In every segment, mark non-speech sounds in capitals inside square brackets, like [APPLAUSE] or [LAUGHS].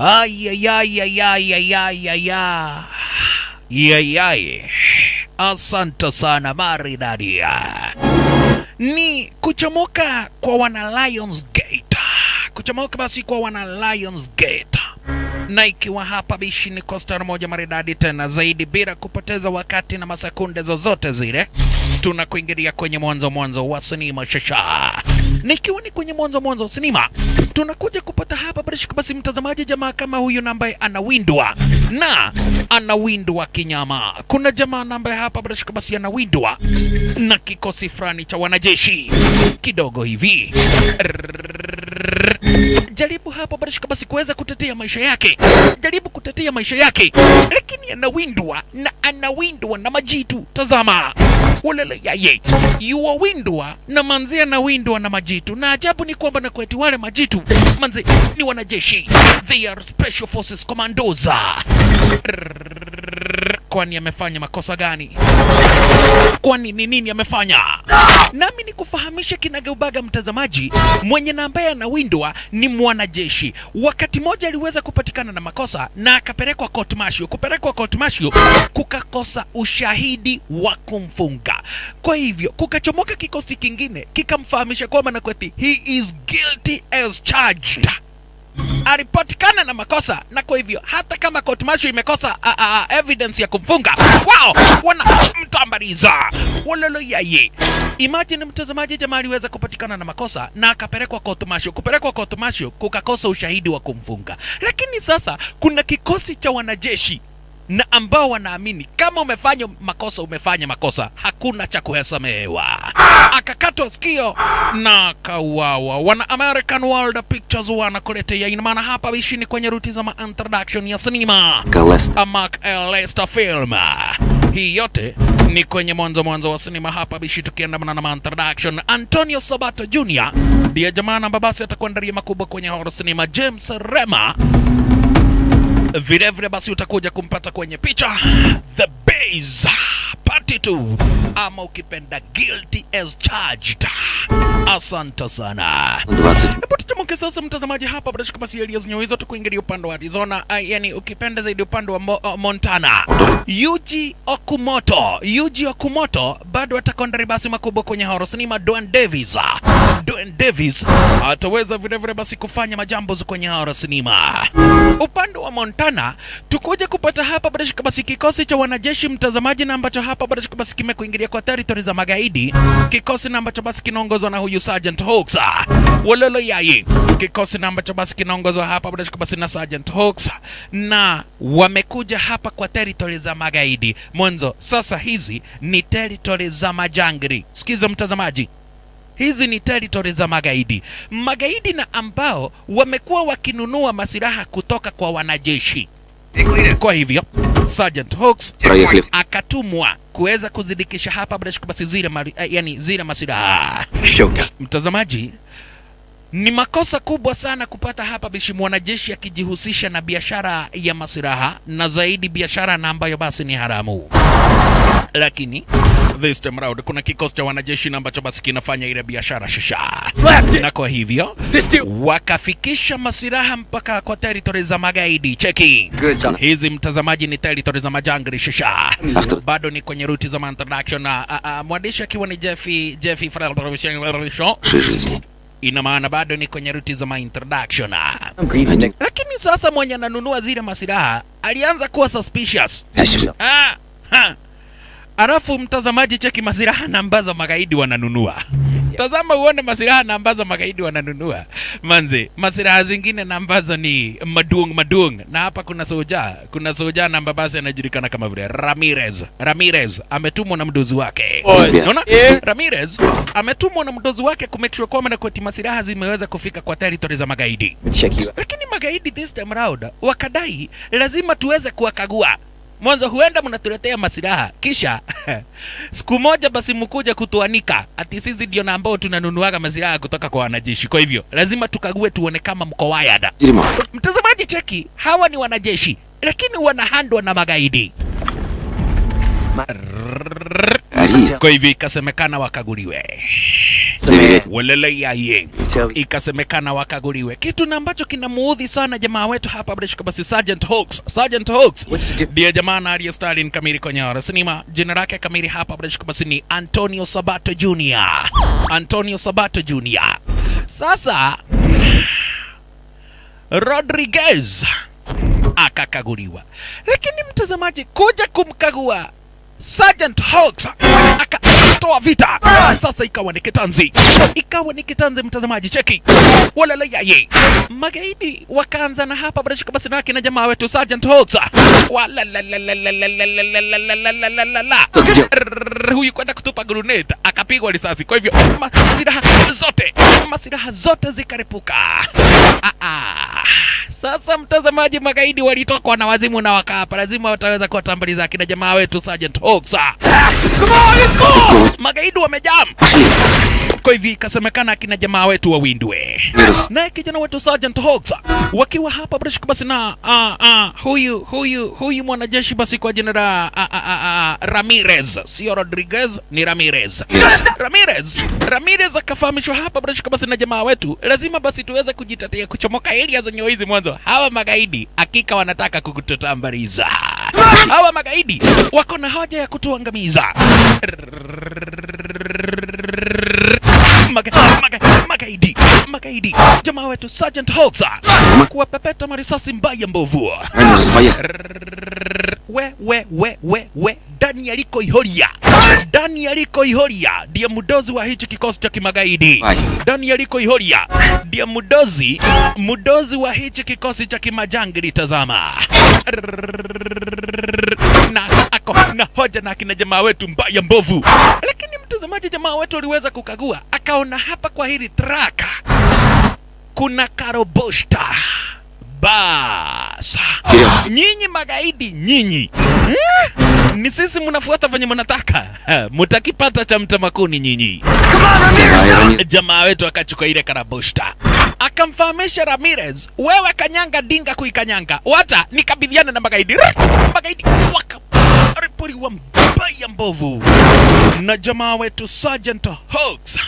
Ayayayayayayaya. ay. Asante sana maridadi. Ni kuchomoka kwa wana Lions Gate. Kuchomoka basi kwa wana Lions Gate. Na ikiwa hapa bishi ni moja maridadi tena zaidi bila kupoteza wakati na masekunde zozote zile, tunakuingilia kwenye mwanzo mwanzo wa. Na ikiwa ni kwenye mwanzo mwanzo wa sinema, tunakuja kupata hapa basi mtazamaji, jamaa kama huyu na ambaye anawindwa na anawindwa kinyama. Kuna jamaa na ambaye hapa basi anawindwa na kikosi fulani cha wanajeshi. Kidogo hivi jaribu hapo barashika basi kuweza kutetea maisha yake, jaribu kutetea maisha yake, lakini anawindwa na anawindwa na majitu. Tazama. Ulele yaye. Yuwawindwa na manzi anawindwa na majitu, na ajabu ni kwamba na kwetu wale majitu. Manzi ni wanajeshi, they are special forces commandos. Kwani amefanya makosa gani? Kwani ni nini amefanya? Nami ni kufahamisha kinagaubaga mtazamaji, mwenye na ambaye anawindwa ni mwanajeshi. Wakati moja aliweza kupatikana na makosa na akapelekwa court martial. Kupelekwa court martial kukakosa ushahidi wa kumfunga, kwa hivyo kukachomoka kikosi kingine kikamfahamisha kwamba Nakweti he is guilty as charged alipatikana na makosa na kwa hivyo hata kama court martial imekosa a, a, a, evidence ya kumfunga wao wana mtambariza walolo yaye. Imagine mtazamaji jamaa aliweza kupatikana na makosa na akapelekwa court martial. Kupelekwa court martial kukakosa ushahidi wa kumfunga. Lakini sasa kuna kikosi cha wanajeshi na ambao wanaamini kama umefanya makosa umefanya makosa hakuna cha kuhesamehewa akakatwa sikio na akauawa. Wana american world pictures wanakuletea. Ina maana hapa ishini kwenye ruti za ma introduction ya sinema. Mark. Lester film. Hii yote ni kwenye mwanzo mwanzo wa sinema hapa bishi tukiandamana na introduction. Antonio sabato jr ndiye jamaa namba basi atakuandalia makubwa kwenye horror sinema. james rema vilevile basi utakuja kumpata kwenye picha the base party tu ama ukipenda guilty as charged asante sana 20 Hebu tuchomoke sasa mtazamaji hapa bila shaka basi Elias Nyoizo tukuingilia upande wa Arizona, uh, yani ukipenda zaidi upande wa Mo, uh, Montana. Yuji Okumoto, Yuji Okumoto bado atakondari basi makubwa kwenye horror cinema. Dwayne Davis, Dwayne Davis ataweza vile vile basi kufanya majambo kwenye horror cinema. Upande wa Montana tukuja kupata hapa bila shaka basi kikosi cha wanajeshi mtazamaji, na ambacho hapa bila shaka basi kimekuingilia kwa territory za magaidi, kikosi na ambacho basi kinaongozwa na huyu Sergeant Hawks Wololo Yai, kikosi na ambacho basi kinaongozwa hapa bado basi na Sergeant Hawks, na wamekuja hapa kwa territory za magaidi mwanzo. Sasa hizi ni territory za majangri. Sikiza mtazamaji, hizi ni territory za magaidi, magaidi na ambao wamekuwa wakinunua masilaha kutoka kwa wanajeshi. Kwa hivyo Sergeant Hawks akatumwa kuweza kuzidikisha hapa bila shaka basi zile mali, eh, yani zile masilaha. Showtime. mtazamaji ni makosa kubwa sana kupata hapa bishi mwanajeshi akijihusisha na biashara ya masiraha na zaidi biashara na ambayo basi ni haramu. Lakini this time round kuna kikosi cha wanajeshi na ambacho basi kinafanya ile biashara shisha, na kwa hivyo wakafikisha masiraha mpaka kwa territory za magaidi. Cheki hizi, mtazamaji, ni territory za majangri shisha, bado ni kwenye ruti za introduction, na ah, ah, mwandishi akiwa ni Jeffy Jeffy ina maana bado ni kwenye ruti za my introduction. Lakini sasa mwenye ananunua zile masilaha alianza kuwa suspicious. Alafu mtazamaji, cheki masilaha na ambazo magaidi wananunua. Tazama uone masilaha na ambazo magaidi wananunua. Manzi, masilaha zingine na ambazo ni madung madung, na hapa kuna soja, kuna soja na mbabasi basi anajulikana kama vile Ramirez. Ramirez ametumwa na mdozi wake, unaona? Yeah. Ramirez ametumwa na mdozi wake kumake sure kwamba na kweti masilaha zimeweza kufika kwa territory za magaidi. Lakini magaidi this time round wakadai lazima tuweze kuwakagua mwanzo huenda mnatuletea masiraha, kisha [LAUGHS] siku moja basi mkuja kutuanika ati sisi ndio na ambao tunanunuaga masiraha kutoka kwa wanajeshi. Kwa hivyo lazima tukague tuone kama mko wayada Mtazamaji, cheki, hawa ni wanajeshi lakini wanahandwa na magaidi. Mar kwa hivyo ikasemekana wakaguliwe. Devi walele yaye ikasemekana wakaguliwe. Kitu na ambacho kinamuudhi sana jamaa wetu hapa basi Sergeant Hawks. Sergeant Hawks. Ndiye jamaa na aliye Stalin kamili kwenye sinema jina lake kamili hapa basi ni Antonio Sabato Jr Antonio Sabato Jr sasa Rodriguez akakaguliwa. Lakini mtazamaji kuja kumkagua Sergeant Hawks akatoa vita, sasa ikawa ni kitanzi, ikawa ni kitanzi. Mtazamaji cheki. Walala yaye, magaidi wakaanza na hapa bila shaka basi na kina jamaa wetu Sergeant Hawks huyu kwenda kutupa grenade akapigwa risasi, kwa hivyo silaha zote silaha zote zikaripuka. Ah, ah. Sasa mtazamaji, magaidi walitokwa na wazimu na wakaapa, lazima wataweza kuwatambuliza akina jamaa wetu Sergeant Hawks. Magaidi wamejam. Kwa hivi kasemekana akina jamaa wetu wa wawindwe naye kijana wetu Sergeant Hawks wakiwa hapa British basi na uh, uh, huyu huyu huyu mwanajeshi basi kwa jina la uh, uh, ah, Ramirez, sio Rodriguez, ni Ramirez. Yes. Ramirez Ramirez akafahamishwa hapa British basi na jamaa wetu, lazima basi tuweze kujitatia kuchomoka area zenye hizi mwanzo. Hawa magaidi hakika wanataka kukututambariza. Hawa magaidi wako na haja ya kutuangamiza. Maga, maga, magaidi magaidi jamaa wetu Sergeant Hawks kuwapepeta marisasi mbaya mbovu. We we we we we. Ndani aliko ihoria. Ndani aliko ihoria ndiye mudozi wa hichi kikosi cha kimagaidi. Ai. ndani aliko ihoria ndiye mudozi mudozi wa hichi kikosi cha kimajangili tazama. Na ako na hoja na akina jamaa wetu mbaya mbovu. Lakini mtazamaji jamaa wetu aliweza kukagua akaona hapa kwa hili traka kuna karobosta. Basa. Nyinyi magaidi nyinyi. Eh? ni sisi mnafuata venye mnataka. Mtakipata [LAUGHS] mutakipata cha mtamakuni nyinyi. Jamaa wetu akachukua ile karabosta akamfahamisha Ramirez, wewe kanyanga dinga kuikanyanga, wata nikabidhiana na magaidi. magaidi Magaidi wakaripuriwa mbaya mbovu. Na jamaa wetu Sergeant Hawks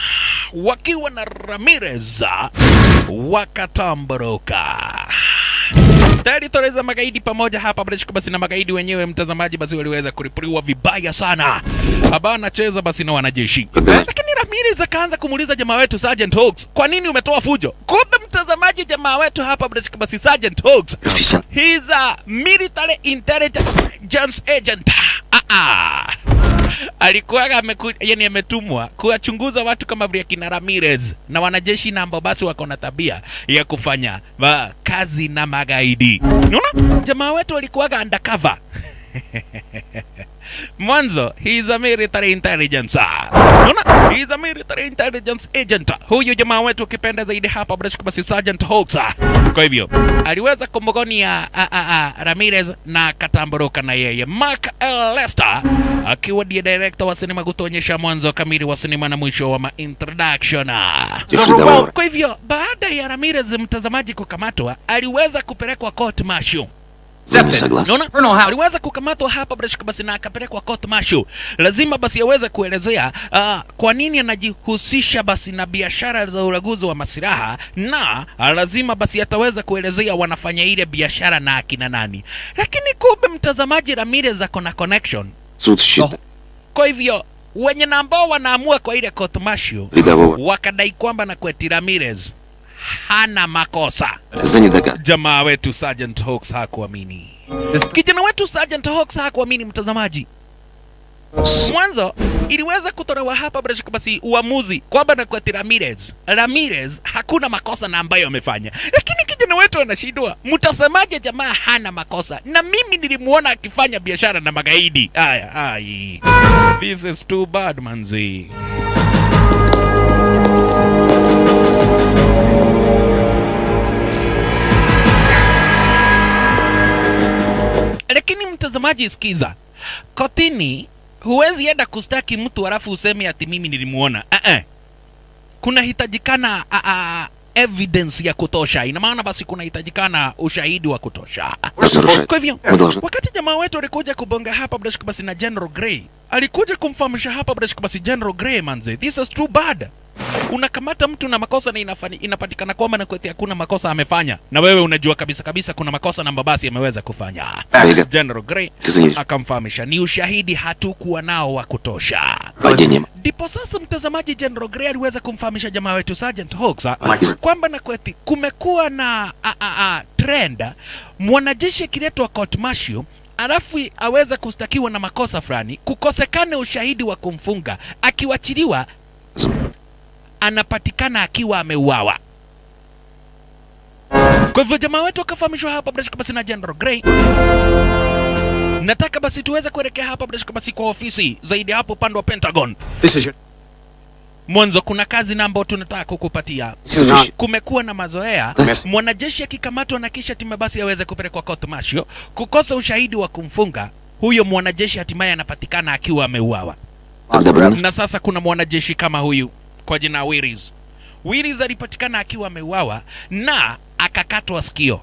wakiwa na Ramirez wakatamboroka. Territory za magaidi pamoja hapa British basi na magaidi wenyewe mtazamaji basi waliweza kuripuriwa vibaya sana. Haba anacheza basi na wanajeshi Badala. zakaanza kumuuliza jamaa wetu Sergeant Hawks kwa nini umetoa fujo kumbe mtazamaji jamaa wetu hapa basi Sergeant Hawks. He's a military intelligence agent. Ah ah. Alikuwa ameku, yani ametumwa kuwachunguza watu kama vile kina Ramirez na wanajeshi na ambao basi wako na tabia ya kufanya ba, kazi na magaidi. Unaona? Jamaa wetu alikuwa undercover. [LAUGHS] Mwanzo, he is a military intelligence. Unaona? He is a military intelligence agent. Huyu jamaa wetu ukipenda zaidi hapa British basi Sergeant Hawks. Kwa hivyo, aliweza kumgonia a, a, a, Ramirez na katamboroka na yeye. Mark L. Lester akiwa ndiye director wa sinema kutuonyesha mwanzo kamili wa sinema na mwisho wa ma-introduction. Kwa hivyo, baada ya Ramirez mtazamaji kukamatwa, aliweza kupelekwa court martial. Unaona, aliweza kukamatwa hapa bila shaka basi na akapelekwa court martial. Lazima basi aweze kuelezea uh, kwa nini anajihusisha basi na biashara za ulaguzi wa masilaha, na ah, lazima basi ataweza kuelezea wanafanya ile biashara na akina nani. Lakini kumbe mtazamaji, Ramirez ako na connection. So, oh. kwa hivyo wenye na ambao wanaamua kwa ile court martial wakadai kwamba na kweti Ramirez hana makosa. Jamaa wetu Sergeant Hawks hakuamini. Kijana wetu Sergeant Hawks hakuamini, mtazamaji. Mwanzo iliweza kutolewa hapa bila shaka basi uamuzi kwamba na kwa Ramirez, Ramirez hakuna makosa na ambayo amefanya, lakini kijana wetu anashindwa. Mtasemaje jamaa hana makosa? Na mimi nilimuona akifanya biashara na magaidi. Aya, ai, this is too bad manzi. Lakini mtazamaji, sikiza, kotini huwezi enda kustaki mtu halafu useme ati mimi nilimuona. Uh -uh. Kunahitajikana uh -uh, evidence ya kutosha. Ina maana basi kunahitajikana ushahidi wa kutosha. Kwa hivyo wakati jamaa wetu alikuja kubonga hapa bila shaka basi na General Grey, alikuja kumfahamisha hapa bila shaka basi General Grey manze, this is too bad unakamata mtu na makosa na inafani, inapatikana kwamba na kweti hakuna makosa amefanya, na wewe unajua kabisa kabisa kuna makosa na Mbabasi ameweza kufanya. General Gray akamfahamisha ni ushahidi hatukuwa nao wa kutosha. Ndipo sasa mtazamaji, General Gray aliweza kumfahamisha jamaa wetu Sergeant Hawks ah, kwamba na kweti kumekuwa na a, a, a, trend ah, mwanajeshi akiletwa court martial alafu aweza kustakiwa na makosa fulani, kukosekane ushahidi wa kumfunga, akiwachiliwa anapatikana akiwa ameuawa. Kwa hivyo jamaa wetu akafahamishwa hapa bila shaka basi na General Grey. Nataka basi tuweze kuelekea hapa bila shaka basi kwa ofisi zaidi hapo upande wa Pentagon. This is your... Mwanzo kuna kazi na ambayo tunataka kukupatia. Kumekuwa na mazoea mwanajeshi akikamatwa na kisha timu basi aweze kupelekwa court martial, kukosa ushahidi wa kumfunga huyo mwanajeshi, hatimaye anapatikana akiwa ameuawa. Na sasa kuna mwanajeshi kama huyu kwa jina Willis. Willis alipatikana akiwa ameuawa na akakatwa sikio,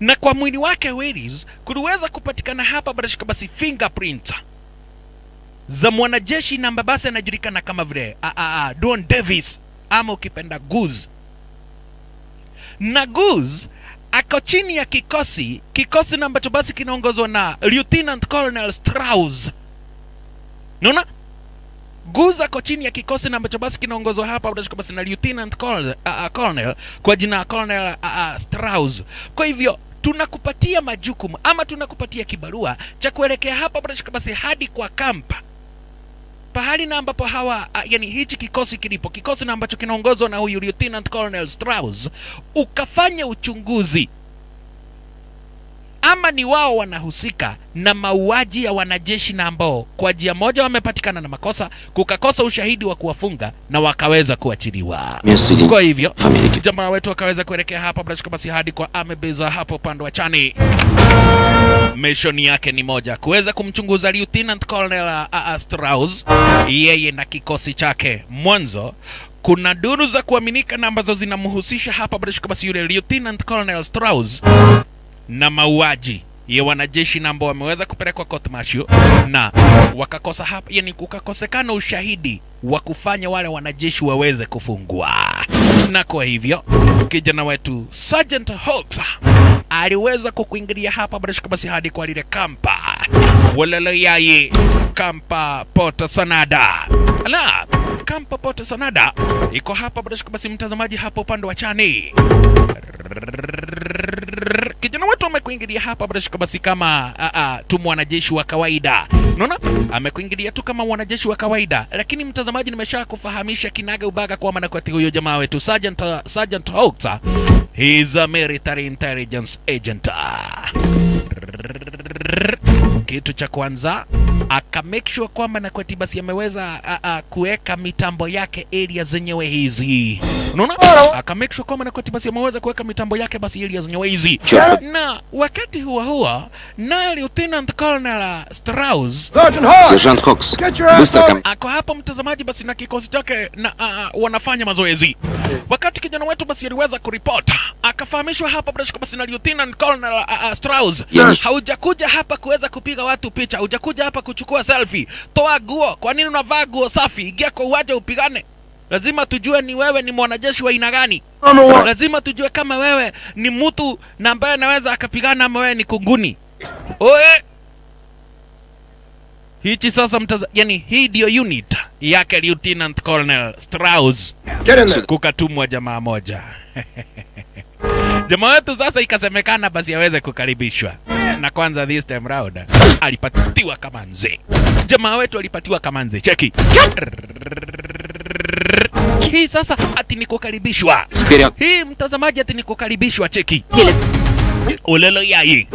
na kwa mwili wake Willis kuliweza kupatikana hapa bila shaka basi fingerprint za mwanajeshi namba basi anajulikana kama vile Don Davis ama ukipenda Goose. Na Goose ako chini ya kikosi kikosi ambacho basi kinaongozwa na Lieutenant Colonel Strauss. Naona? Guza ko chini ya kikosi na ambacho basi kinaongozwa hapa utashika basi na Lieutenant Colonel, uh, uh, Colonel kwa jina Colonel uh, uh, Strauss. Kwa hivyo tunakupatia majukumu ama tunakupatia kibarua cha kuelekea hapa utashika basi hadi kwa kampa. Pahali na ambapo hawa uh, yani hichi kikosi kilipo kikosi na ambacho kinaongozwa na huyu Lieutenant Colonel Strauss ukafanya uchunguzi ama ni wao wanahusika na mauaji ya wanajeshi na ambao kwa njia moja wamepatikana na makosa, kukakosa ushahidi wa kuwafunga na wakaweza kuachiliwa. Kwa hivyo jamaa wetu wakaweza kuelekea hapa, bila shaka basi hadi kwa amebeza hapo upande wa chani. Mishoni yake ni moja, kuweza kumchunguza Lieutenant Colonel uh, uh, Strauss yeye na kikosi chake. Mwanzo kuna duru za kuaminika na ambazo zinamhusisha hapa bila shaka basi yule Lieutenant Colonel Strauss na mauaji ya wanajeshi na ambao wameweza kupelekwa court martial na wakakosa hapa, yani kukakosekana ushahidi wa kufanya wale wanajeshi waweze kufungwa, na kwa hivyo kijana wetu Sergeant Hawks aliweza kukuingilia hapa bila shaka basi hadi kwa lile kampa. Walele yaye kampa Port Sanada. La kampa Port Sanada iko hapa bila shaka basi mtazamaji, hapo upande wa chani kijana wetu amekuingilia hapa bila shaka basi kama a, a, tu mwanajeshi wa kawaida. Unaona? Amekuingilia tu kama mwanajeshi wa kawaida. Lakini mtazamaji nimesha kufahamisha kinaga ubaga kwamba nakwati huyo jamaa wetu Sergeant, Sergeant Hawks he is a military intelligence agent kitu cha kwanza aka make sure kwamba na kweti basi ameweza kuweka mitambo yake area zenyewe hizi. Unaona? Aka make sure kwamba na kweti basi ameweza kuweka mitambo yake basi area zenyewe hizi. Na wakati huo huo naye Lieutenant Colonel Strauss Sergeant Cox ako hapo mtazamaji basi na kikosi chake na uh, wanafanya mazoezi. Wakati kijana wetu basi aliweza kuripota akafahamishwa hapa basi na Lieutenant Colonel uh, uh, Strauss Yes. haujakuja hapa kuweza kupiga watu picha haujakuja hapa kuchukua selfie. Toa guo. Kwa nini unavaa guo safi? Ingia kwa uwanja upigane. Lazima tujue ni wewe ni mwanajeshi wa aina gani. Lazima tujue kama wewe ni mtu na ambaye anaweza akapigana ama wewe ni kunguni. Oe hichi sasa mtaza, yani hii ndio unit yake Lieutenant Colonel Strauss. Kukatumwa jamaa moja [LAUGHS] Jamaa wetu sasa ikasemekana basi aweze kukaribishwa, na kwanza this time round alipatiwa kama nzee. Jamaa wetu alipatiwa kama nzee, cheki. Hii sasa, ati ni kukaribishwa. Hii mtazamaji, ati ni kukaribishwa, cheki. Ulelo yai.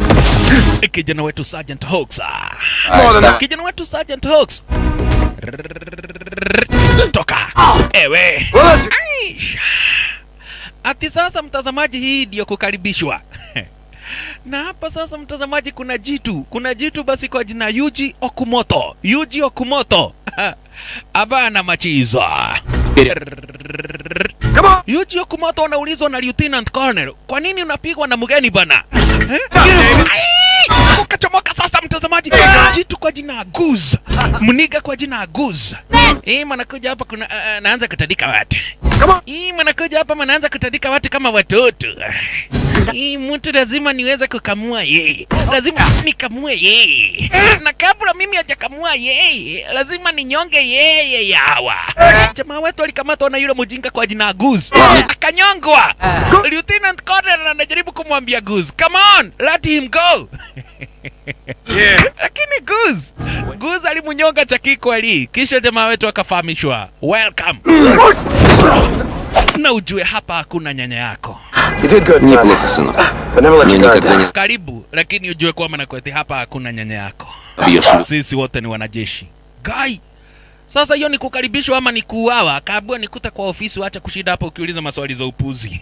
Kijana wetu Sergeant Hawks, kijana wetu Sergeant Hawks. Toka. Ewe. Aisha. Ati sasa mtazamaji hii ndio kukaribishwa. [LAUGHS] Na hapa sasa mtazamaji kuna jitu. Kuna jitu basi kwa jina Yuji Okumoto. Yuji Okumoto. [LAUGHS] Abana machizo. Yuji Okumoto anaulizwa na Lieutenant Colonel, kwa nini unapigwa na mgeni bana? [LAUGHS] Eh? Sasa mtazamaji. Jitu kwa jina Guz. Mniga kwa jina Guz. Hii manakuja hapa kuna uh, naanza kutandika watu. Hii manakuja hapa manaanza kutandika watu kama watoto. [LAUGHS] Hii mtu lazima niweze kukamua yeye, lazima nikamue yeye, na kabla mimi hajakamua yeye, lazima ninyonge yeye yawa. Jamaa wetu alikamatwa na yule mjinga kwa jina Guz, akanyongwa. Lieutenant Colonel anajaribu kumwambia Guz, come on, let him go. [LAUGHS] yeah. Lakini Guz, Guz alimnyonga chaki kweli, kisha jamaa wetu akafahamishwa, welcome [LAUGHS] na ujue hapa hakuna nyanya yako. You did good, son. Неплохо, сынок. But never let Но your guard никогда down. не Karibu, lakini ujue kwamba nakweti hapa hakuna nyanya yako. бьешь. Sisi wote ni wanajeshi. Gai. Sasa hiyo ni kukaribishwa ama ni kuuawa? Kaambiwa nikuta kwa ofisi, wacha kushinda hapa ukiuliza maswali za upuzi.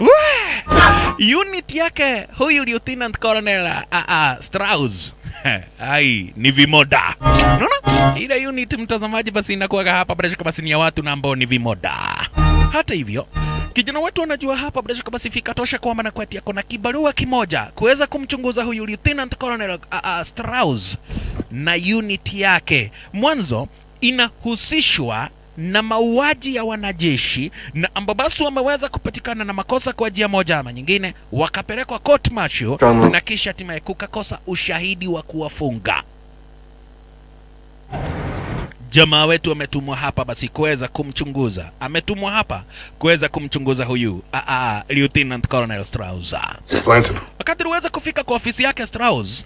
Wee! Unit yake huyu Lieutenant Colonel uh, uh, Strauss. [LAUGHS] Ai, ni vimoda. Unaona? Ile unit mtazamaji, basi inakuwa hapa bila shaka basi ni ya watu na ambao ni vimoda. Hata hivyo kijana wetu anajua hapa bila shaka basi fika tosha kwamba na kwati ako na kibarua kimoja kuweza kumchunguza huyu Lieutenant Colonel uh, uh, Strauss na unit yake. Mwanzo inahusishwa na mauaji ya wanajeshi na ambao basi wameweza kupatikana na makosa kwa njia moja ama nyingine, wakapelekwa court martial na kisha hatimaye kukakosa ushahidi wa kuwafunga jamaa wetu ametumwa hapa basi kuweza kumchunguza, ametumwa hapa kuweza kumchunguza huyu a -a, Lieutenant Colonel Strauss. Wakati aliweza kufika kwa ofisi yake Strauss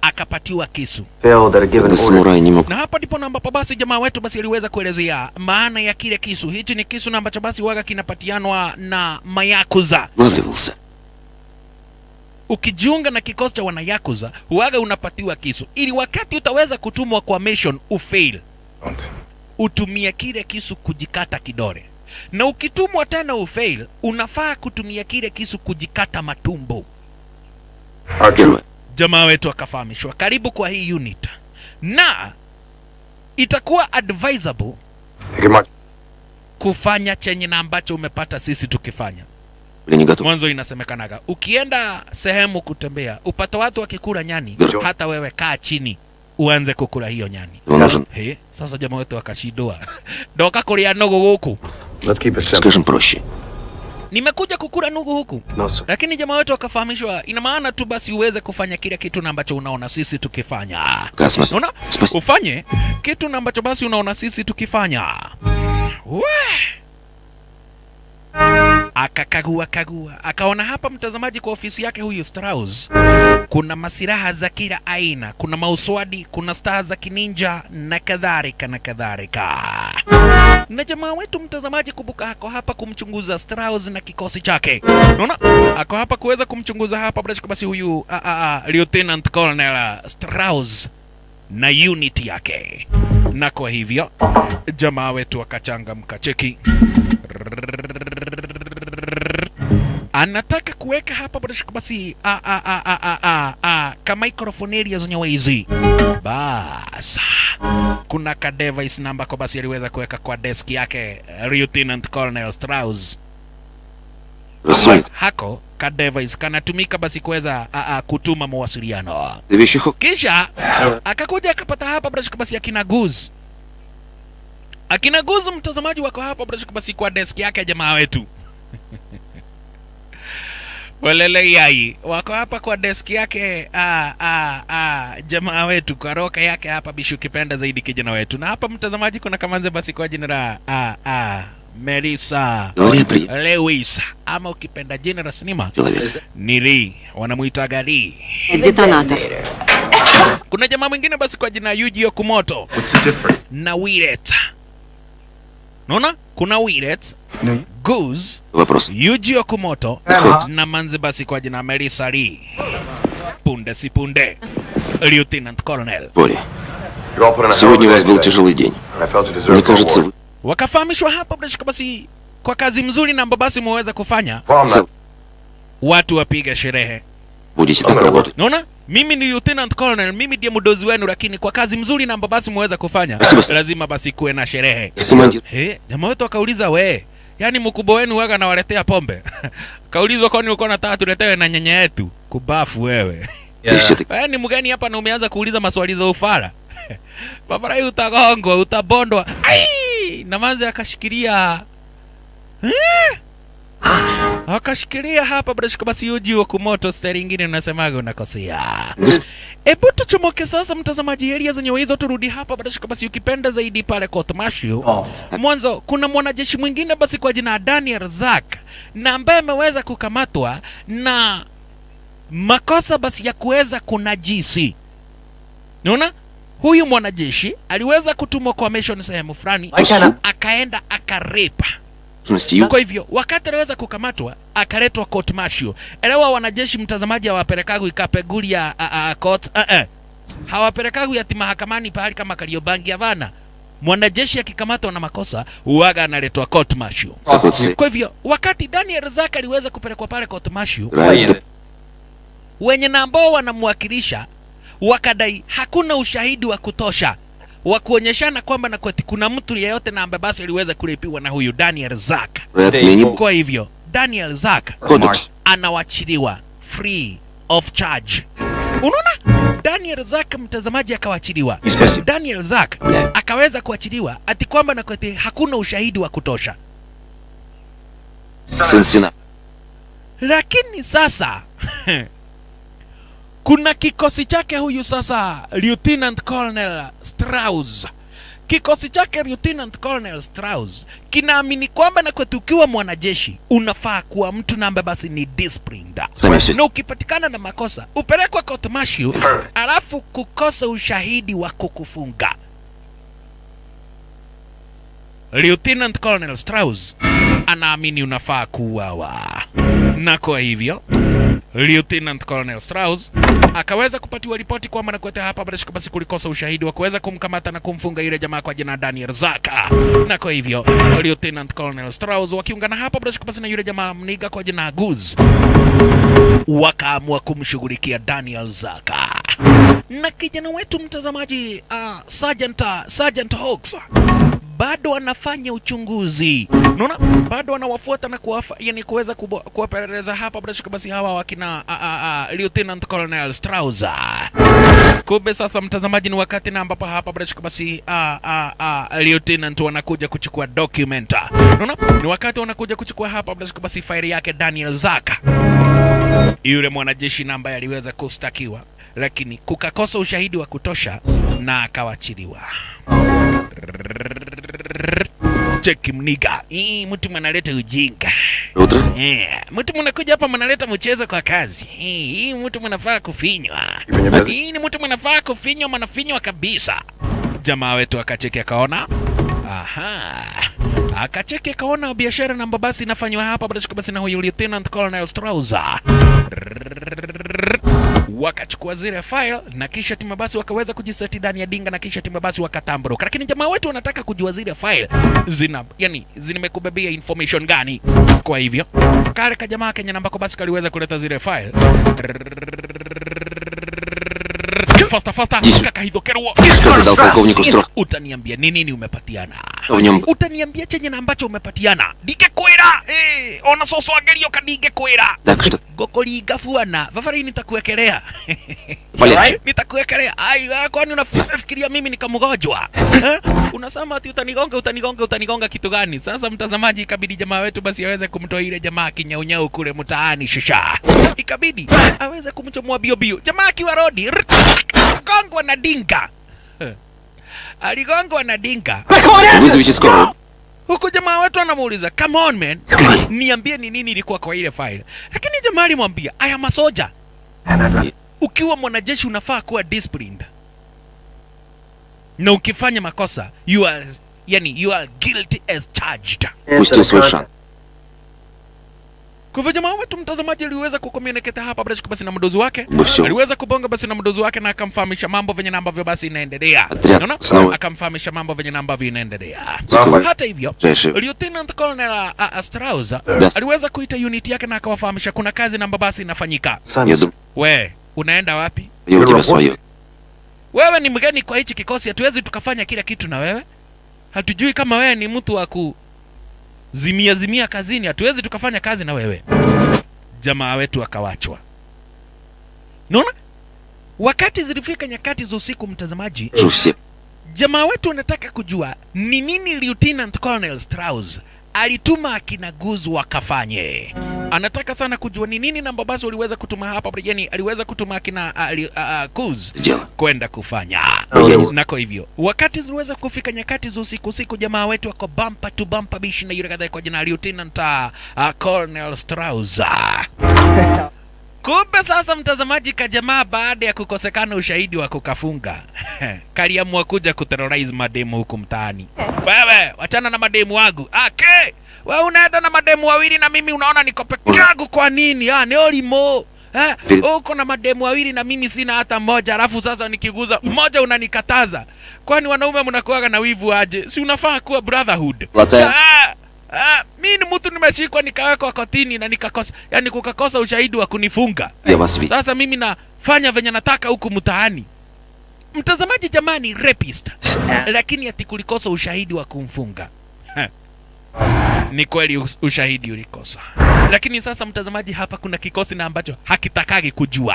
akapatiwa kisu. Na hapa ndipo na ambapo basi jamaa wetu basi aliweza kuelezea maana ya kile kisu. Hichi ni kisu na ambacho basi waga kinapatianwa na mayakuza. Ukijiunga na kikosi cha wanayakuza, waga unapatiwa kisu ili wakati utaweza kutumwa kwa mission ufail utumie kile kisu kujikata kidole, na ukitumwa tena ufail, unafaa kutumia kile kisu kujikata matumbo. Jamaa wetu akafahamishwa, karibu kwa hii unit, na itakuwa advisable kufanya chenye na ambacho umepata sisi tukifanya. Mwanzo inasemekanaga ukienda sehemu kutembea upata watu wakikula nyani, hata wewe kaa chini uanze kukula hiyo nyani Он нужен, He, sasa jamaa wetu akashindwa [LAUGHS] ndoka kulia nugu huku Let's keep it simple. скажем проще. nimekuja kukula nugu huku No, sir. lakini jamaa wetu akafahamishwa ina maana tu basi uweze kufanya kile kitu na ambacho unaona sisi tukifanya Пока смотри. unaona Спасибо. ufanye kitu na ambacho basi unaona sisi tukifanya We! akakagua kagua. Akaona hapa mtazamaji kwa ofisi yake huyu Strauss kuna masiraha za kila aina kuna mauswadi kuna staa za kininja na kadhalika na kadhalika. Na jamaa wetu mtazamaji kumbuka ako hapa kumchunguza Strauss na kikosi chake. Unaona ako hapa kuweza kumchunguza hapa bila shaka basi huyu a, a, a, Lieutenant Colonel Strauss na unit yake. Na kwa hivyo jamaa wetu akachangamka. Cheki anataka kuweka hapa basi a, a, a, a, a, a, a, ka microphone area zenyewe hizi. Basa kuna ka device namba kwa basi aliweza kuweka kwa desk yake Lieutenant Colonel Strauss. Hako ka device kanatumika basi kuweza kutuma mawasiliano. Kisha akakuja akapata hapa basi akina Guz akina Guz mtazamaji wako hapa basi kwa desk yake jamaa wetu. [LAUGHS] Olele yai. Wako hapa kwa deski yake ah, ah, ah, jamaa wetu karoka yake hapa Bishu kipenda zaidi kijana wetu, na hapa mtazamaji kuna Kamanze basi kwa jina la ah, ah, Melissa. Lewis. Ama ukipenda jina la sinema ni Lee, wanamuitaga Kuna jamaa mwingine basi kwa jina Yuji Okamoto na Willet, naona kuna Willet, No. Goose, Вопрос. Yuji Okumoto Aha. na manzi basi kwa jina Melissa Lee. Punde si punde. Lieutenant Colonel. Боря, You all put in a hell of сегодня у a вас day был today. тяжелый день. I felt you deserved Мне a кажется, reward. вы Wakafahamishwa hapa bila shaka basi kwa kazi mzuri na ambayo basi mweza kufanya, Well, I'm цел- not. watu wapige sherehe. будете так работать. Naona mimi ni lieutenant colonel, mimi ndiye mdozi wenu, lakini kwa kazi mzuri na basi mweza kufanya lazima basi kuwe na sherehe. Hey, jamaa wetu akauliza we, yani mkubwa wenu waga nawaletea pombe? [LAUGHS] Kaulizwa kwani uko na taa tuletewe na nyenye yetu kubafu wewe? Yeah. Wewe eh, ni hapa na umeanza kuuliza maswali za ufala? [LAUGHS] Papara hii utagongwa, utabondwa. Ai! Namanzi akashikilia. Eh? Ah, wakashikilia hapa brashiko, basi uji wa kumoto stari ingine unasemaga unakosea. Mm-hmm. Hebu tuchomoke sasa, mtazamaji, eria zenye hizo, turudi hapa brashiko, basi ukipenda zaidi pale kwa Tomashu oh. Mwanzo kuna mwanajeshi mwingine basi kwa jina Daniel zak na ambaye ameweza kukamatwa na makosa basi ya kuweza kunajisi. Unaona? Huyu mwanajeshi aliweza kutumwa kwa mission sehemu fulani, akaenda akarepa Mstiu. Kwa hivyo wakati aliweza kukamatwa akaletwa court martial. Elewa wanajeshi, mtazamaji, hawapelekagwi ikapeguli ya a, a, court a, a. hawapelekagwi ati mahakamani pahali kama Kariobangi Havana. Mwanajeshi akikamatwa na makosa huaga analetwa court martial. Kwa hivyo wakati Daniel Zaka aliweza kupelekwa pale court martial right. wenye na ambao wanamwakilisha wakadai hakuna ushahidi wa kutosha wa kuonyeshana kwamba na kuna mtu yeyote na ambaye basi aliweza kulipiwa na huyu Daniel Zaka. Kwa hivyo Daniel Zaka anawachiliwa free of charge. Unaona? Daniel Zak mtazamaji akawachiliwa. Daniel Zak akaweza kuachiliwa ati kwamba na hakuna ushahidi wa kutosha. Sinsina. Lakini sasa [LAUGHS] kuna kikosi chake huyu sasa Lieutenant Colonel Strauss. Kikosi chake Lieutenant Colonel Strauss kinaamini kwamba na kwetu ukiwa mwanajeshi unafaa kuwa mtu namba basi ni disciplined. Na ukipatikana na makosa upelekwe court martial, alafu kukosa ushahidi wa kukufunga. Lieutenant Colonel Strauss anaamini unafaa kuuawa, na kwa hivyo Lieutenant Colonel Strauss akaweza kupatiwa ripoti kwamba na Nakwete hapa Barashika basi kulikosa ushahidi wa kuweza kumkamata na kumfunga yule jamaa kwa jina Daniel Zaka, na kwa hivyo Lieutenant Colonel Strauss wakiungana hapa Barashika basi na yule jamaa mniga kwa jina Guz wakaamua kumshughulikia Daniel Zaka. Na kijana wetu mtazamaji, uh, Sergeant, uh, Sergeant Hawks bado anafanya uchunguzi, unaona, bado anawafuata na kuwafa, yani kuweza kuwapeleleza hapa. Bila shaka basi hawa wakina a, a, a, Lieutenant Colonel Strauser. Kumbe sasa, mtazamaji, ni wakati na ambapo hapa bila shaka basi a, a, a, Lieutenant wanakuja kuchukua document, unaona, ni wakati wanakuja kuchukua hapa bila shaka basi faili yake Daniel Zaka. Yule mwanajeshi na ambaye aliweza kustakiwa, lakini kukakosa ushahidi wa kutosha na akawachiliwa cheki mniga. Hii mtu mnaleta ujinga. Otra? Yeah. Mtu mnakuja hapa mnaleta mchezo kwa kazi. Eh, hii mtu mnafaa kufinywa. Hii mtu mnafaa kufinywa, mnafinywa kabisa. Jamaa wetu akacheki akaona. Aha. Akacheki akaona biashara namba basi inafanywa hapa, basi na huyu Lieutenant Colonel Strauza. Wakachukua zile file na kisha timu basi wakaweza kujiseti ndani ya dinga na kisha timu basi wakatamburuka, lakini jamaa wetu wanataka kujua zile file zina yani zimekubebea information gani. Kwa hivyo kale kajamaa kenye kwa basi kaliweza kuleta zile file faster faster, utakaidhokerwa. Kadha polkovniku Stro. Utaniambia ni nini umepatiana? Onyomba. Utaniambia chenye na ambacho umepatiana. Ndingekwira. Eh, ona soso angerio kadingekwira. Ndakuta. Gokoringa fuana. Vafari nitakuwekelea. Pale. [LAUGHS] Nitakuwekelea. Ai, kwani unafikiria mimi nikamgojwa? [LAUGHS] Eh? Unasema ati utanigonga utanigonga utanigonga kitu gani? Sasa mtazamaji, ikabidi jamaa wetu basi aweze kumtoa ile jamaa kinyaunyau kule mtaani shisha, ikabidi aweze kumchomoa biobio jamaa akiwa rodi Aligongwa na dinga, [LAUGHS] aligongwa na dinga. Uvizi vichiskoro huku jamaa wetu anamuuliza come on man, niambie ni nini ilikuwa kwa ile file, lakini jamaa alimwambia I am a soldier. Ukiwa mwanajeshi unafaa kuwa disciplined, na ukifanya makosa you are, yani you are guilty as charged. Kwa hivyo jamaa wetu mtazamaji aliweza kucommunicate hapa bila shaka basi na mdozi wake. Aliweza kubonga basi na mdozi wake na akamfahamisha mambo venye na ambavyo basi inaendelea. Unaona? Akamfahamisha mambo venye na ambavyo inaendelea. Hata hivyo, Lieutenant Colonel uh, uh, Strauss aliweza kuita unit yake na akawafahamisha kuna kazi na basi inafanyika. We, unaenda wapi? Wewe ni mgeni kwa hichi kikosi, hatuwezi tukafanya kila kitu na wewe. Hatujui kama wewe ni mtu wa ku zimia zimia kazini, hatuwezi tukafanya kazi na wewe. Jamaa wetu akawachwa. Naona wakati zilifika nyakati za usiku, mtazamaji, jamaa wetu anataka kujua ni nini Lieutenant Colonel Strauss alituma akina Guzu wakafanye. Anataka sana kujua ni nini namba basi uliweza kutuma hapa Brejeni, aliweza kutuma akina ah, ali, ah, ah, kwenda kufanya. Nako hivyo. Wakati ziliweza kufika nyakati za usiku usiku, jamaa wetu wako bampa tu bampa bishi na yule kadhaa kwa jina Lieutenant Colonel Strauss [LAUGHS] kumbe sasa mtazamaji kajamaa baada ya kukosekana ushahidi wa kukafunga [LAUGHS] kaliamua kuja kuterrorize mademu huku mtaani. Wewe wachana na mademu wangu. Ake we unaenda na mademu wawili na mimi unaona niko peke yangu kwa nini? Ah, ni olimo. Eh, uko na mademu wawili na mimi sina hata mmoja. Alafu sasa nikiguza mmoja unanikataza. Kwani wanaume mnakuaga na wivu aje? Si unafaa kuwa brotherhood. Ah, Ah, mi ni mtu nimeshikwa nikawekwa kotini na nikakosa, yani kukakosa ushahidi wa kunifunga. Sasa mimi nafanya venye nataka huku mtaani. Mtazamaji jamani, rapist. Eh. Lakini ati kulikosa ushahidi wa kumfunga. [LAUGHS] Ni kweli ushahidi ulikosa, lakini sasa mtazamaji, hapa kuna kikosi na ambacho hakitakagi kujua.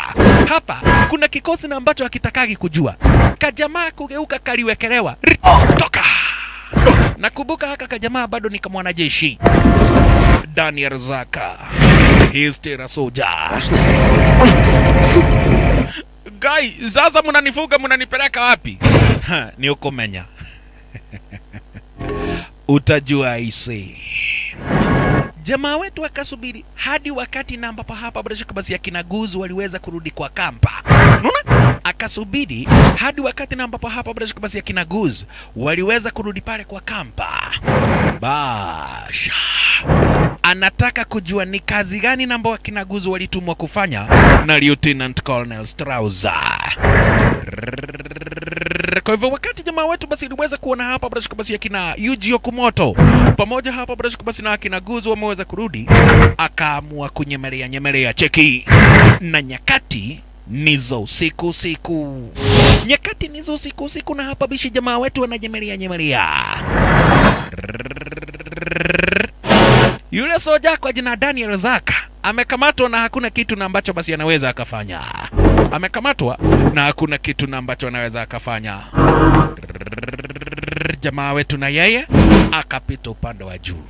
Hapa kuna kikosi na ambacho hakitakagi kujua, kajamaa kugeuka kaliwekelewa. Toka! Nakumbuka haka kajamaa bado ni kamwanajeshi daniel zaka. He's still a soja Guy, sasa mnanifuga mnanipeleka wapi? Ni uko menya. [LAUGHS] Utajua isi jamaa wetu akasubiri hadi wakati na ambapo hapa bila shaka basi akina guzu waliweza kurudi kwa kampa. Unaona? Akasubiri hadi wakati na ambapo hapa bila shaka basi akina guzu waliweza kurudi pale kwa kampa. Basha. Anataka kujua ni kazi gani na ambao akina guzu walitumwa kufanya na lieutenant colonel strauser kwa hivyo wakati jamaa wetu basi niweza kuona hapa bila shaka basi akina Yuji Okumoto. Pamoja hapa bila basi na akina Guzu wameweza kurudi, akaamua kunyemelea nyemelea cheki, na nyakati nizo usiku usiku, nyakati nizo usiku usiku, na hapa bishi jamaa wetu ananyemelea nyemelea. Yule soja kwa jina Daniel Zaka amekamatwa na hakuna kitu na ambacho basi anaweza akafanya. Amekamatwa na hakuna kitu ambacho anaweza akafanya. Jamaa wetu na yeye akapita upande wa juu,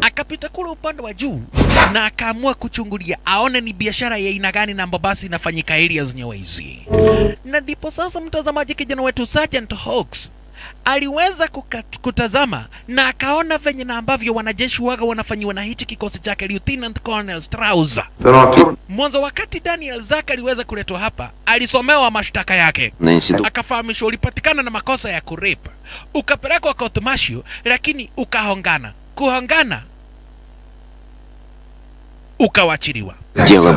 akapita kule upande wa juu na akaamua kuchungulia aone ni biashara ya aina gani na ambayo inafanyika area zenyewe hizi, na ndipo sasa mtazamaji, kijana wetu Sergeant Hawks aliweza kutazama na akaona venye na ambavyo wanajeshi waga wanafanyiwa na hichi kikosi chake Lieutenant Colonel Strauss. Mwanzo wakati Daniel Zak aliweza kuletwa hapa, alisomewa mashtaka yake, akafahamishwa ulipatikana na makosa ya kurip, ukapelekwa court martial, lakini ukahongana. Kuhongana ukawachiriwa.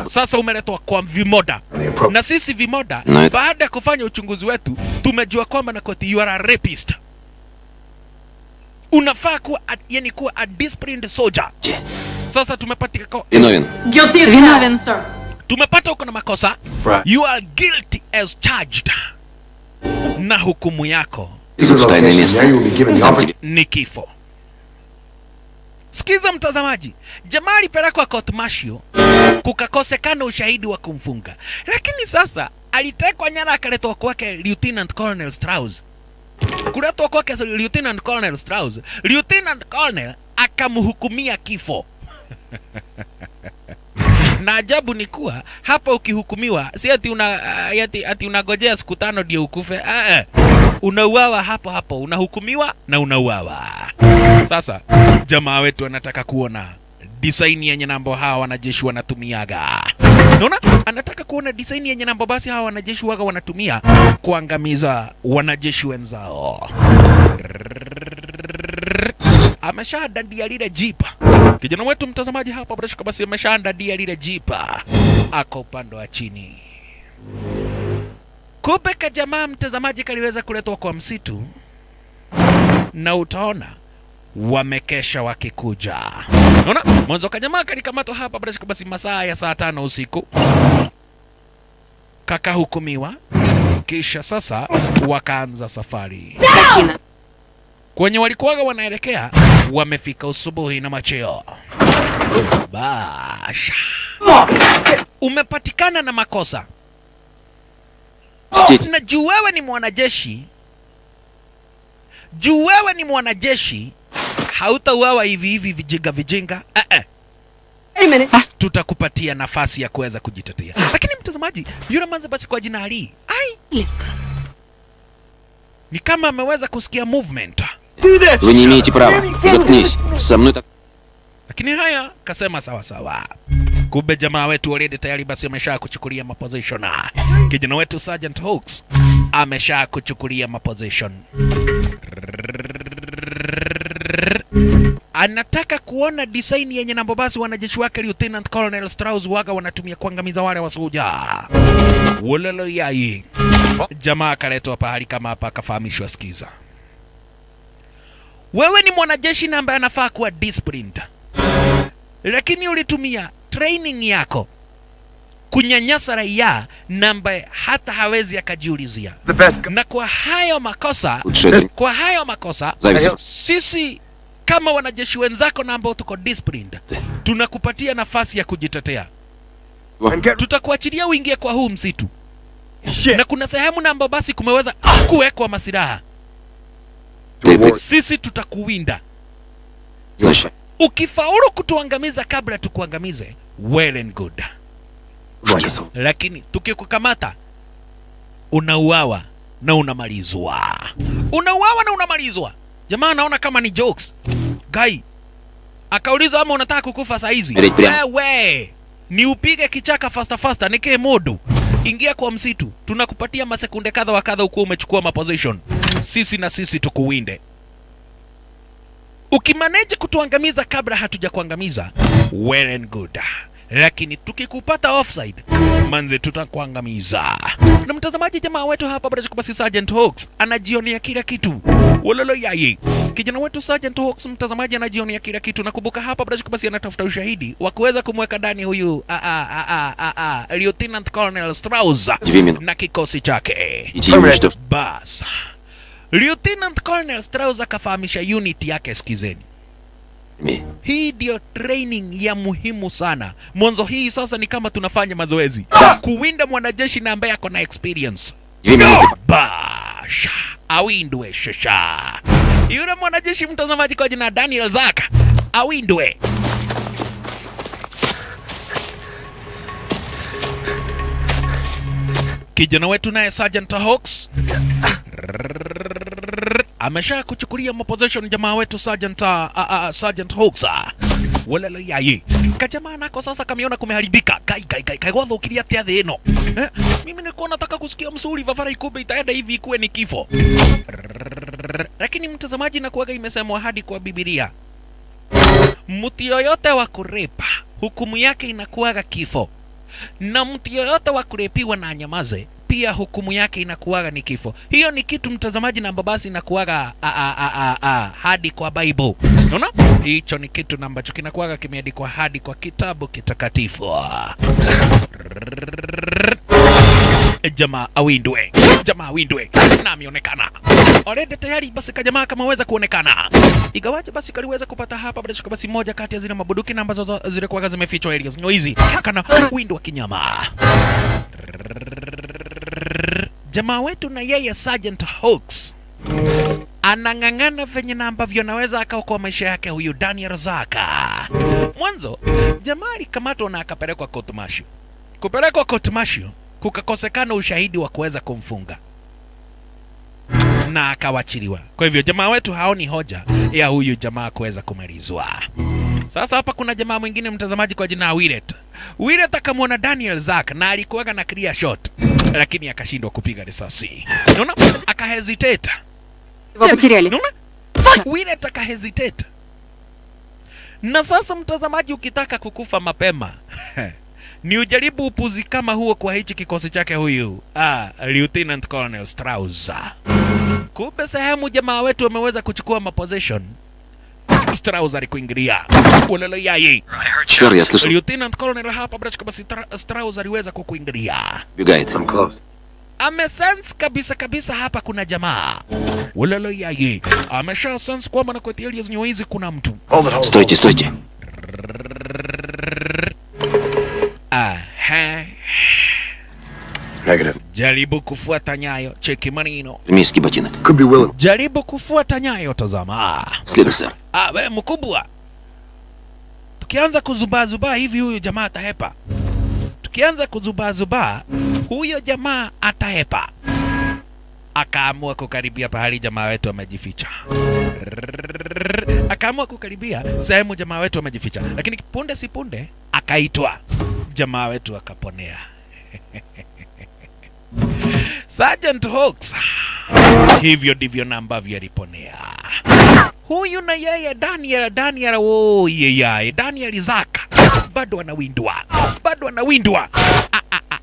Sasa umeletwa kwa vimoda, na sisi vimoda, baada ya kufanya uchunguzi wetu, tumejua kwamba na koti, you are a rapist. Unafaa kuwa yani kuwa a disciplined soldier. Sasa tumepata kwa Tumepata uko na makosa. Right. You are guilty as charged. Na hukumu yako. Ni kifo sikiza mtazamaji. Jamaa alipelekwa court martial kukakosekana ushahidi wa kumfunga. Lakini sasa alitekwa nyara akaletwa kwake lieutenant colonel strauss. Kuletwa kwake lieutenant colonel strauss lieutenant colonel akamhukumia kifo. [LAUGHS] Na ajabu ni kuwa hapa ukihukumiwa si ati una uh, ati, ati unagojea siku tano ndio ukufe? Uh, unauawa hapo hapo. Unahukumiwa na unauawa sasa jamaa wetu anataka kuona design yenye nambo hawa wanajeshi wanatumiaga. Naona anataka kuona design yenye nambo basi hawa wanajeshi waga wanatumia kuangamiza wanajeshi wenzao. Ameshadandia lile jipa. Kijana wetu mtazamaji hapa bila shaka basi ameshadandia lile jipa. Ako upande wa chini. Kumbe kajamaa mtazamaji kaliweza kuletwa kwa msitu na utaona wamekesha wakikuja. Unaona, mwanzo kanyamaa kalikamatwa hapa bila basi masaa ya saa tano usiku. Kakahukumiwa, kisha sasa wakaanza safari. Sao! kwenye walikuwaga wanaelekea, wamefika usubuhi na macheo. Basha. Umepatikana na makosa. Oh, na juu wewe ni mwanajeshi, juu wewe ni mwanajeshi hautauawa hivi hivi vijinga vijinga. Eh, eh. Tutakupatia nafasi ya kuweza kujitetea. Lakini mtazamaji, yule manze basi kwa jina Ali, ai, ni kama ameweza kusikia movement, Вы не имеете права. Заткнись. Со мной так... lakini haya kasema sawa sawa. Kumbe jamaa wetu already tayari basi amesha kuchukulia maposition. Kijana wetu Sergeant Hawks amesha kuchukulia maposition. anataka kuona design yenye namba basi wanajeshi wake Lieutenant Colonel Strauss waga wanatumia kuangamiza wale wasuja. Wolelo yai. Jamaa akaletwa pahali kama hapa akafahamishwa, sikiza wewe ni mwanajeshi na ambaye anafaa kuwa disciplined, lakini ulitumia training yako kunyanyasa raia na ambaye hata hawezi akajiulizia. Na kwa hayo makosa, kwa hayo makosa sisi kama wanajeshi wenzako na ambao tuko disciplined, tunakupatia nafasi ya kujitetea. Tutakuachilia uingie kwa huu msitu Shit. na kuna sehemu na ambao basi kumeweza kuwekwa masilaha, sisi tutakuwinda. Ukifaulu kutuangamiza kabla tukuangamize, well and good, lakini tukikukamata unauawa na unamalizwa, unauawa na unamalizwa. Jamaa, naona kama ni jokes. Guy akauliza ama unataka kukufa saa hizi? Wewe ni upige kichaka fasta fasta, nikee modu, ingia kwa msitu, tunakupatia masekunde kadha wa kadha, ukuwa umechukua maposition, sisi na sisi tukuwinde. Ukimanage kutuangamiza kabla hatuja kuangamiza, well and good, lakini tukikupata offside, manze tutakuangamiza. Na mtazamaji, jamaa wetu hapa basi, Sergeant Hawks anajionea kila kitu, wololo yaye Kijana wetu Sergeant Hawks mtazamaji anajionia kila kitu. Nakumbuka hapa Brash basi anatafuta ushahidi wa kuweza kumweka ndani huyu a a a a a a Lieutenant Colonel Strauss na kikosi chake. Bas. Lieutenant Colonel Strauss akafahamisha unit yake, sikizeni. Hii ndio training ya muhimu sana. Mwanzo hii sasa ni kama tunafanya mazoezi kuwinda mwanajeshi na ambaye ako na experience. Bas. Awindwe shasha. Yule mwanajeshi mtazamaji kwa jina Daniel Zaka awindwe. Kijana wetu naye Sergeant Hawks amesha kuchukulia maposition jamaa wetu Sergeant, uh, uh, Sergeant Hawks walele yaye kajamaa nako sasa kamiona kumeharibika kai kai kai kai wathukiria atia thĩ ĩno eh? mimi nilikuwa nataka kusikia msuri vavara ikumbe itaenda hivi ikuwe ni kifo lakini mtazamaji na kuaga imesemwa hadi kwa bibilia mtu yoyote wa kurepa hukumu yake inakuwaga kifo na mtu yoyote wa kurepiwa na anyamaze pia hukumu yake inakuwaga ni kifo. Hiyo ni kitu mtazamaji, namba basi inakuwaga a, a, a, a, a, hadi kwa Bible. Unaona, hicho ni kitu na ambacho kinakuaga kimeandikwa hadi kwa kitabu kitakatifu. Jamaa awindwe, jamaa awindwe, na ameonekana already tayari. Basi kajamaa kameweza kuonekana, igawaje basi kaliweza kupata hapa bila shaka basi moja kati ya zile mabuduki na ambazo zilikuwa zimefichwa areas nyo hizi kana windo wa kinyama jamaa wetu na yeye Sergeant Hawks anang'ang'ana venye na ambavyo anaweza akaokoa maisha yake huyu Daniel Zaka. Mwanzo jamaa alikamatwa na akapelekwa court martial. Kupelekwa court martial kukakosekana ushahidi wa kuweza kumfunga na akawachiliwa. Kwa hivyo jamaa wetu haoni hoja ya huyu jamaa kuweza kumalizwa. Sasa hapa kuna jamaa mwingine mtazamaji kwa jina Willet. Willet akamwona Daniel Zack na alikuwaga na clear shot, lakini akashindwa kupiga risasi. Unaona? Akahesitate. Unaona? Willet akahesitate. Na sasa mtazamaji, ukitaka kukufa mapema [LAUGHS] ni ujaribu upuzi kama huo kwa hichi kikosi chake huyu ah, Lieutenant Colonel Strauss. Kumbe sehemu jamaa wetu wameweza kuchukua maposition Strauss alikuingilia ulelo yai Сэр, я слышал, Lieutenant Colonel hapa brachka basi Tra- Strauss aliweza kukuingilia убегает. I'm close. amesense kabisa kabisa hapa kuna jamaa ulelo yai amesha sense kwamba na kwetu areas hizi kuna mtu Hold it, Aha. Negative. Jaribu kufuata nyayo, cheki manino. Miski botinak. Could be willing. Jaribu kufuata nyayo, tazama. Sleep, sir. Ah, we mkubwa. Tukianza kuzubazubaa hivi huyo jamaa atahepa. Tukianza kuzubazubaa huyo jamaa atahepa akaamua kukaribia pahali jamaa wetu amejificha. Akaamua kukaribia sehemu jamaa wetu amejificha. Lakini punde si punde akaitwa. Jamaa wetu akaponea. [LAUGHS] Sergeant Hawks hivyo ndivyo na ambavyo aliponea. Huyu na yeye Daniel Daniel oh, yeye Daniel Zaka bado anawindwa bado anawindwa. Ah, ah, ah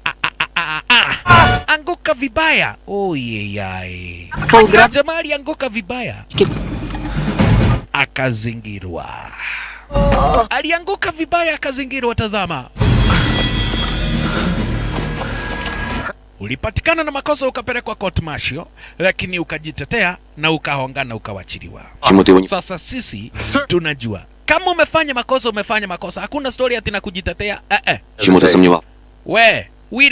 anguka vibaya. Oyeyai, jamaa alianguka vibaya, akazingirwa. Alianguka vibaya akazingirwa. Tazama, ulipatikana na makosa ukapelekwa court martial, lakini ukajitetea na ukahongana ukawachiliwa. Sasa sisi tunajua kama umefanya makosa, umefanya makosa, hakuna story ati na kujitetea. Eh, eh. We, we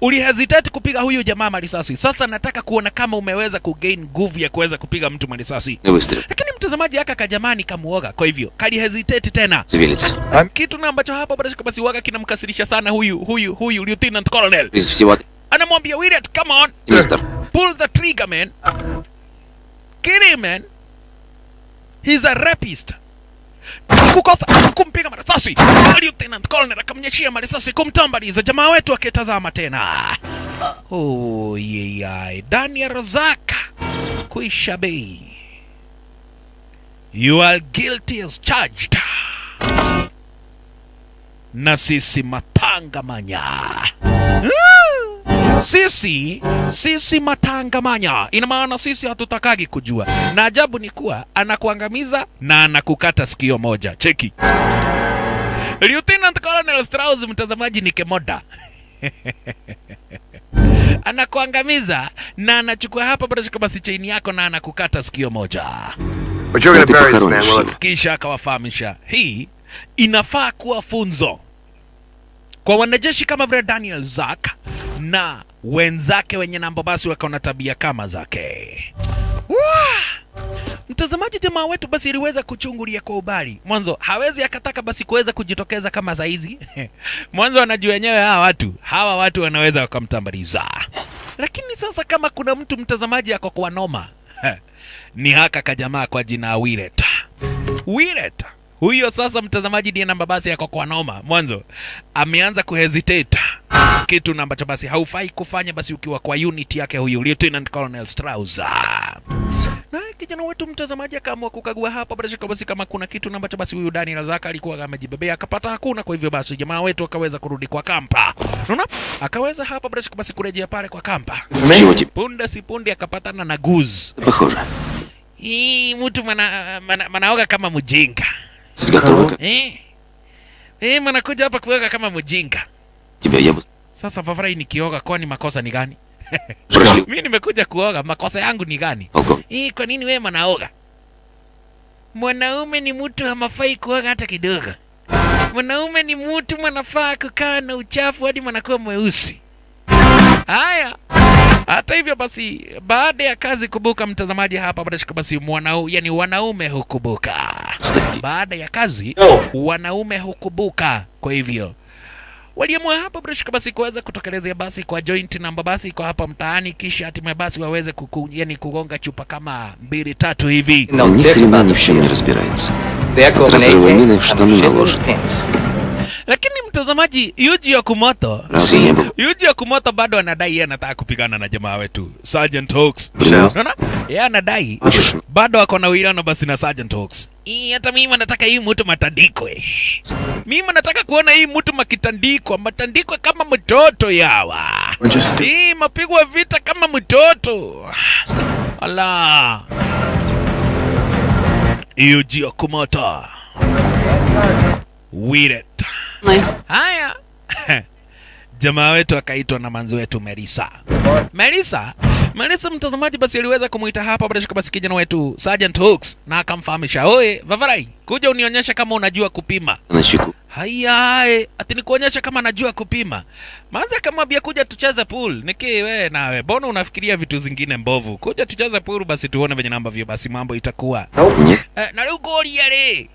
ulihesitate kupiga huyu jamaa marisasi. Sasa nataka kuona kama umeweza kugain nguvu ya kuweza kupiga mtu marisasi. Lakini mtazamaji aka kajamani kamuoga, kwa hivyo kali hesitate tena. Kitu na ambacho hapa bado shaka basi waga kinamkasirisha sana huyu huyu huyu Lieutenant Colonel. Anamwambia Wiriat, come on. Mister. Pull the trigger man. Kill him man. He's a rapist kukosa kumpiga marasasi lieutenant colonel akamnyeshia marisasi kumtambaliza jamaa wetu akitazama tena. Oh, yeyai daniel razaka. Kuisha bei. You are guilty as charged. Na sisi matangamanya sisi sisi matangamanya, ina maana sisi hatutakagi kujua, na ajabu ni kuwa anakuangamiza na anakukata sikio moja. Cheki. Lieutenant Colonel Strauss, mtazamaji ni Kemoda. [LAUGHS] Anakuangamiza na anachukua hapa brashi kama si chaini yako na anakukata sikio moja. Kisha akawafahamisha. Hii inafaa kuwa funzo kwa wanajeshi kama vile Daniel Zack na wenzake wenye namba basi wakaona na tabia kama zake. Mtazamaji, jamaa wetu basi iliweza kuchungulia kwa ubali. Mwanzo hawezi akataka basi kuweza kujitokeza kama saizi. [LAUGHS] Mwanzo anajua wenyewe hawa watu hawa watu wanaweza wakamtambaliza, lakini sasa kama kuna mtu mtazamaji ako kwa noma [LAUGHS] ni haka kajamaa kwa jina Wilet. Wilet huyo sasa mtazamaji ndiye namba basi yako kwa noma mwanzo ameanza kuhesitate kitu na ambacho basi haufai kufanya basi ukiwa kwa unit yake huyu Lieutenant Colonel Strauser. Na kijana wetu mtazamaji akaamua kukagua hapa bila shaka basi kama kuna kitu na ambacho basi huyu Daniel Zaka alikuwa amejibebea akapata hakuna, kwa hivyo basi jamaa wetu akaweza kurudi kwa kampa. Unaona? Akaweza hapa bila shaka basi kurejea pale kwa kampa. Punde si punde akapatana na Guz. Hii mtu mana, mana, mana kama mjinga eh. Eh, mnakuja hapa kuoga kama mjinga. Sasa kioga nikioga kwani makosa ni gani? Mimi [LAUGHS] nimekuja kuoga, makosa yangu ni gani? Eh, kwa nini wewe mnaoga? Mwanaume ni mtu hamafai kuoga hata kidogo. Mwanaume ni mtu mwanafaa kukaa na uchafu hadi mwanakuwa mweusi. Haya. hata hivyo basi, baada ya kazi kubuka, mtazamaji hapa basi, basi mwanau, yani wanaume hukubuka. Стопи. Baada ya kazi wanaume hukubuka. Kwa hivyo waliamua hapa British basi kuweza kutokelezea basi kwa joint namba basi kwa hapa mtaani, kisha hatimaye basi waweze kuku, yani kugonga chupa kama mbili tatu hivi. Он ни хрена ни в чем не разбирается. От разрыва мины в штаны наложит. Lakini mtazamaji, Yuji ya kumoto Yuji ya kumoto bado anadai yeye anataka kupigana na jamaa wetu Sergeant Hawks. Unaona? Yeye anadai bado ako na uwiano basi na Sergeant Hawks. Hata mimi nataka hii mtu matandikwe. Mimi nataka kuona hii mtu makitandikwa, matandikwe kama mtoto yawa. Hii mapigwa vita kama mtoto. Ala. Yuji ya kumoto Weed it. Haya. [LAUGHS] Jamaa wetu akaitwa na manzi wetu Merisa. Melissa, Manisa mtazamaji basi aliweza kumuita hapa bila shaka basi kijana wetu Sergeant Hooks na akamfahamisha, "Oe, Vavarai, kuja unionyesha kama unajua kupima." Nashuku. Haya, e, ati nikuonyesha kama najua kupima. Maanza akamwambia kuja tucheze pool. Niki we nawe, mbona unafikiria vitu zingine mbovu? Kuja tucheze pool basi tuone venye namba vyo basi mambo itakuwa. Nope. Na leo goli yale.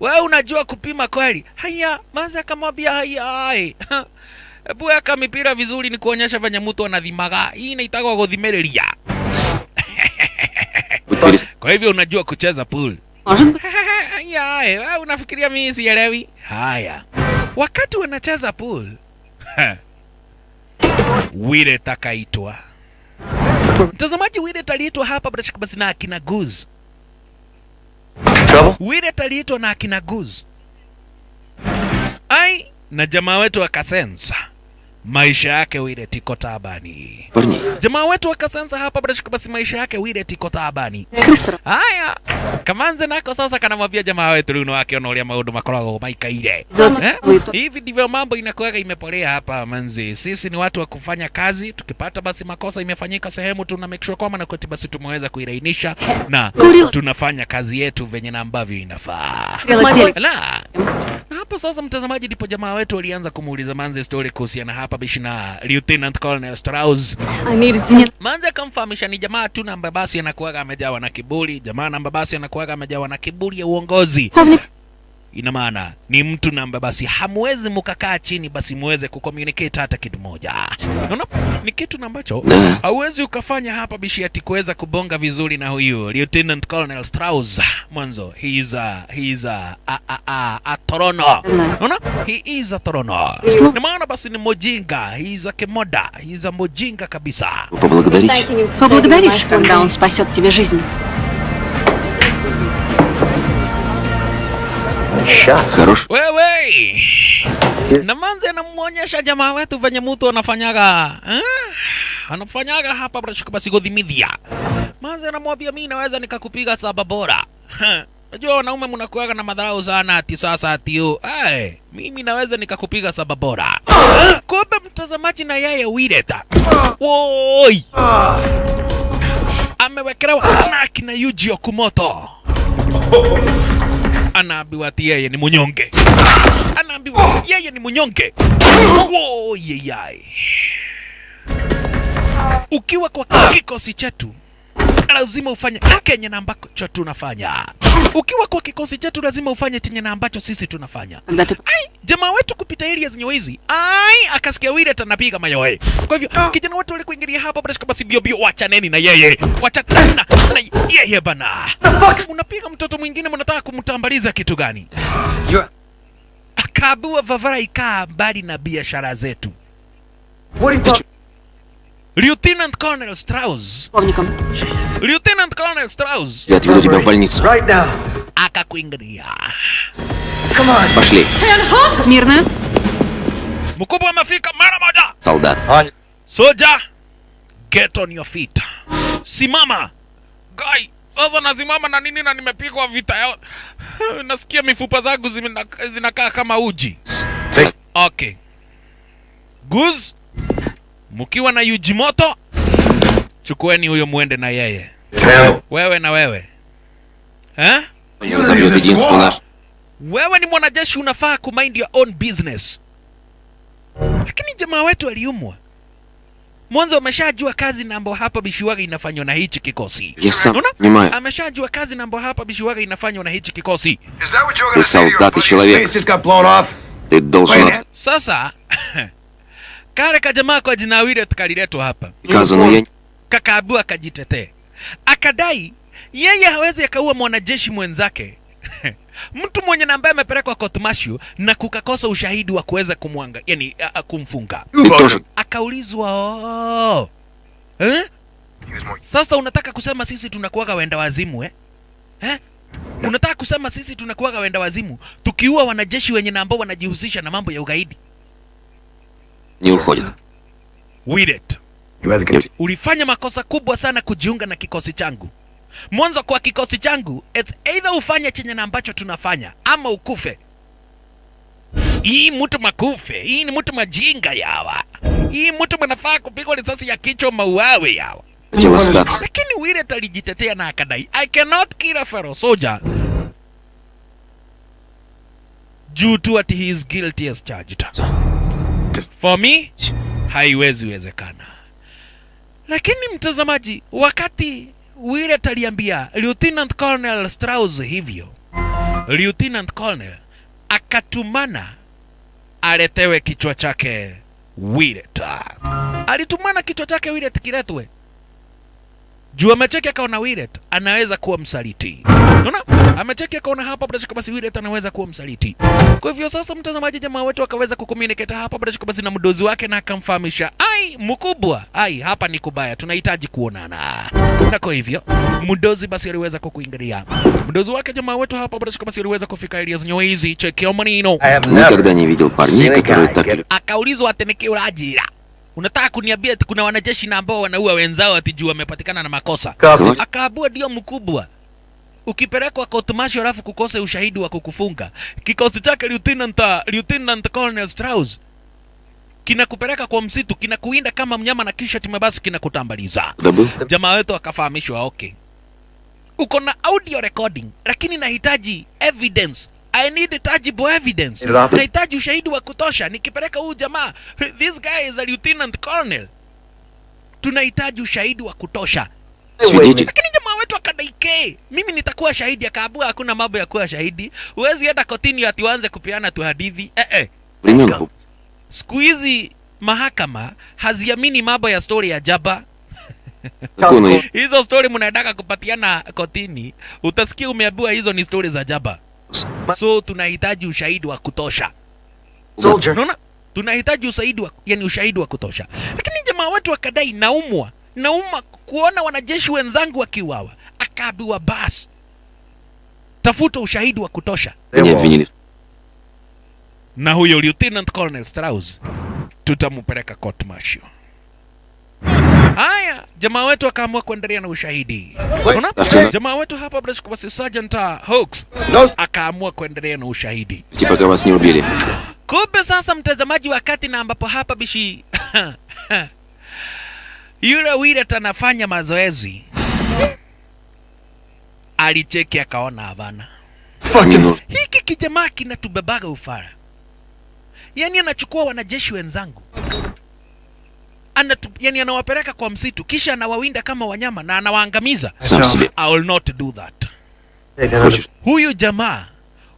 Wewe unajua kupima kweli? Haya, maanza akamwambia haya. [LAUGHS] Ebu bueka mipira vizuri ni kuonyesha venye mtu anadhimaga. Hii inaitagwa guthimereria. Kwa hivyo unajua kucheza pool? [LAUGHS] ya, unafikiria mimi sielewi? Haya, wakati wanacheza pool [LAUGHS] Wile takaitwa mtazamaji. Wile taliitwa hapa bila shaka basi na akina Guz. Wile taliitwa na akina Guz ai na jamaa wetu akasensa maisha yake wile tiko tabani. Jamaa wetu wakasansa hapa bila shaka, basi maisha yake wile tiko tabani. Haya, kamanze nako sasa kanamwambia jamaa wetu rĩu nĩwakĩona ũrĩa maũndũ makoragwo maikaire eh? hivi eh? ndivyo mambo inakuwaga imepolea hapa manzi. Sisi ni watu wa kufanya kazi, tukipata basi makosa imefanyika sehemu, tuna make sure kwamba nakweti basi tumeweza kuirainisha na tunafanya kazi yetu venye na ambavyo inafaa na hapo sasa, mtazamaji, ndipo jamaa wetu alianza kumuuliza manzi story kuhusiana hapa Kamishna Lieutenant Colonel Strauss. Manzi akamfahamisha ni jamaa tu namba basi anakuaga amejawa na kiburi, jamaa namba basi anakuaga amejawa na kiburi ya uongozi Полковник. Ina maana ni mtu namba basi hamwezi mkakaa chini basi muweze kucommunicate hata kitu moja. Unaona? Ni kitu na ambacho Da. hauwezi ukafanya hapa bishi ati kuweza kubonga vizuri na huyu Lieutenant Colonel Strauss. Mwanzo he is a he is a a, a, a, a torono. Знаю. Unaona? He is a torono. Слу- Ni maana basi ni mojinga, he is a kemoda, he is a mojinga kabisa. Поблагодарить. Поблагодаришь, когда он спасет тебе жизнь. Хорош. wewe na manze anamwonyesha jamaa wetu venye mtu anafanyaga eh? anafanyaga hapa brashika basi godhimidhia manze anamwambia mi naweza nikakupiga saba bora najua wanaume mnakuaga na madharau sana ati sasa ati yo hey, mimi naweza nikakupiga saba bora kumbe mtazamaji na yeye wireta woi amewekelewa na akina Yuji Okumoto anaambiwa ati yeye ni munyonge, anaambiwa yeye ni munyonge. Woyeyai, ukiwa kwa kikosi chetu lazima ufanye kenye na ambacho tunafanya. Ukiwa kwa kikosi chetu lazima ufanye chenye na ambacho sisi tunafanya. Ai, jamaa wetu kupita area zenye wizi. Ai, akasikia wile atanapiga mayoe. Kwa hivyo ah. kijana wetu alikuingilia hapa bila shaka basi bio bio wachaneni na yeye. Wachaneni na, yeye bana. Unapiga mtoto mwingine mnataka kumtambaliza kitu gani? akabua Vavara ikaa mbali na biashara zetu. What are you talking? Lieutenant Colonel Strauss, полковником. Lieutenant Colonel Strauss Я отведу тебя в больницу. Right now. akakuingilia. Come on. Пошли, Смирно. Mkubwa amefika mara moja. солдат. On. Soja, get on your feet. Simama. Guy, sasa nasimama na nini na nimepigwa vita ya... Nasikia mifupa zangu zimena- zinakaa kama uji. Take. Okay. Guz, mkiwa na yuji moto chukueni huyo muende na yeye. Wewe na wewe. Wewe ni mwanajeshi unafaa kumind your own business. Lakini jamaa wetu aliumwa. Mwanzo ameshajua kazi nambo hapa bishiwaga inafanywa na hichi kikosi. Yes, sir. Unaona? ameshajua kazi nambo hapa bishiwaga inafanywa na hichi kikosi. Is that what you're gonna say to your buddy's face just got blown off? Sasa [LAUGHS] Kale kajamaa kwa jina Wile tukaliletwa hapa, kakaambiwa akajitetee, akadai yeye hawezi akaua mwanajeshi mwenzake [LAUGHS] mtu mwenye na ambaye amepelekwa court na kukakosa ushahidi wa kuweza kumwanga yani kumfunga akaulizwa oh. eh? Sasa unataka kusema sisi tunakuwaga wenda wazimu eh? Eh? Unataka kusema sisi tunakuwaga wenda wazimu tukiua wanajeshi wenye na ambao wanajihusisha na mambo ya ugaidi Не уходит. Willet, You had the. ulifanya makosa kubwa sana kujiunga na kikosi changu. mwanzo kwa kikosi changu it's either ufanye chenye na ambacho tunafanya ama ukufe hii mtu makufe hii ni mtu majinga yawa hii mtu manafaa kupigwa risasi ya kichwa mauawe yawa Хотел остаться. lakini Willet alijitetea na akadai I cannot kill a fellow soldier juu tu ati he is guilty as charged. For me haiwezi wezekana. Lakini mtazamaji, wakati Willet aliambia Lieutenant Colonel Strauss hivyo, Lieutenant Colonel akatumana aletewe kichwa chake Willet. Alitumana kichwa chake Willet kiletwe juu amecheki akaona Willet anaweza kuwa msaliti. Unaona? Amecheki akaona hapa bila shaka basi Willet anaweza kuwa msaliti. Kwa hivyo sasa, mtazamaji, jamaa wetu akaweza kucommunicate hapa bila shaka basi na mdozi wake na akamfahamisha, ai mkubwa, ai hapa ni kubaya, tunahitaji kuonana. Na kwa hivyo mdozi basi aliweza kukuingilia. Mdozi wake jamaa wetu hapa bila shaka basi aliweza kufika Elias Nyoizi, chekio manino. I have Никогда never не видел парней, seen a которые guy так get akaulizwa atenekee urajira unataka kuniambia ati kuna wanajeshi na ambao wanaua wenzao ati juu wamepatikana na makosa? Akaabua ndio mkubwa. Ukipelekwa court martial alafu kukose ushahidi wa kukufunga kikosi chake lieutenant lieutenant colonel Strauss kinakupeleka kwa msitu kinakuinda kama mnyama na kisha timabasi kinakutambaliza. Jamaa wetu akafahamishwa okay. Uko na audio recording lakini nahitaji evidence I need tangible evidence, nahitaji ushahidi wa kutosha. Nikipeleka huyu jamaa, this guy is a lieutenant colonel, tunahitaji ushahidi wa kutosha. Lakini jamaa wetu akadaike, mimi nitakuwa shahidi, akaambua hakuna mambo ya kuwa shahidi. Huwezi enda kotini ati uanze kupeana tu hadithi eh, eh. Siku hizi mahakama haziamini mambo ya stori ya jaba [LAUGHS] hizo stori mnaendaka kupatiana kotini, utasikia umeambiwa hizo ni stori za jaba so tunahitaji ushahidi wa kutosha. Soldier. Unaona? Tunahitaji ushahidi wa, yani ushahidi wa kutosha. Lakini jamaa wetu akadai naumwa, nauma kuona wanajeshi wenzangu wakiuawa. Akaambiwa basi tafuta ushahidi wa kutosha. Eh, Na huyo Lieutenant Colonel Strauss tutampeleka court martial. Haya, jamaa wetu akaamua kuendelea na ushahidi. Unaona? After- Jamaa wetu hapa bila shaka basi Sergeant uh, Hawks No. akaamua kuendelea na ushahidi. Идти, пока вас не убили. Kumbe sasa, mtazamaji, wakati na ambapo hapa bishi [LAUGHS] yule Willet anafanya mazoezi, alicheki akaona havana Fucking. Ну, hiki kijamaa kinatubebaga ufara yaani anachukua wanajeshi wenzangu anatu, yani anawapeleka kwa msitu kisha anawawinda kama wanyama na anawaangamiza. I will not do that. Huyu jamaa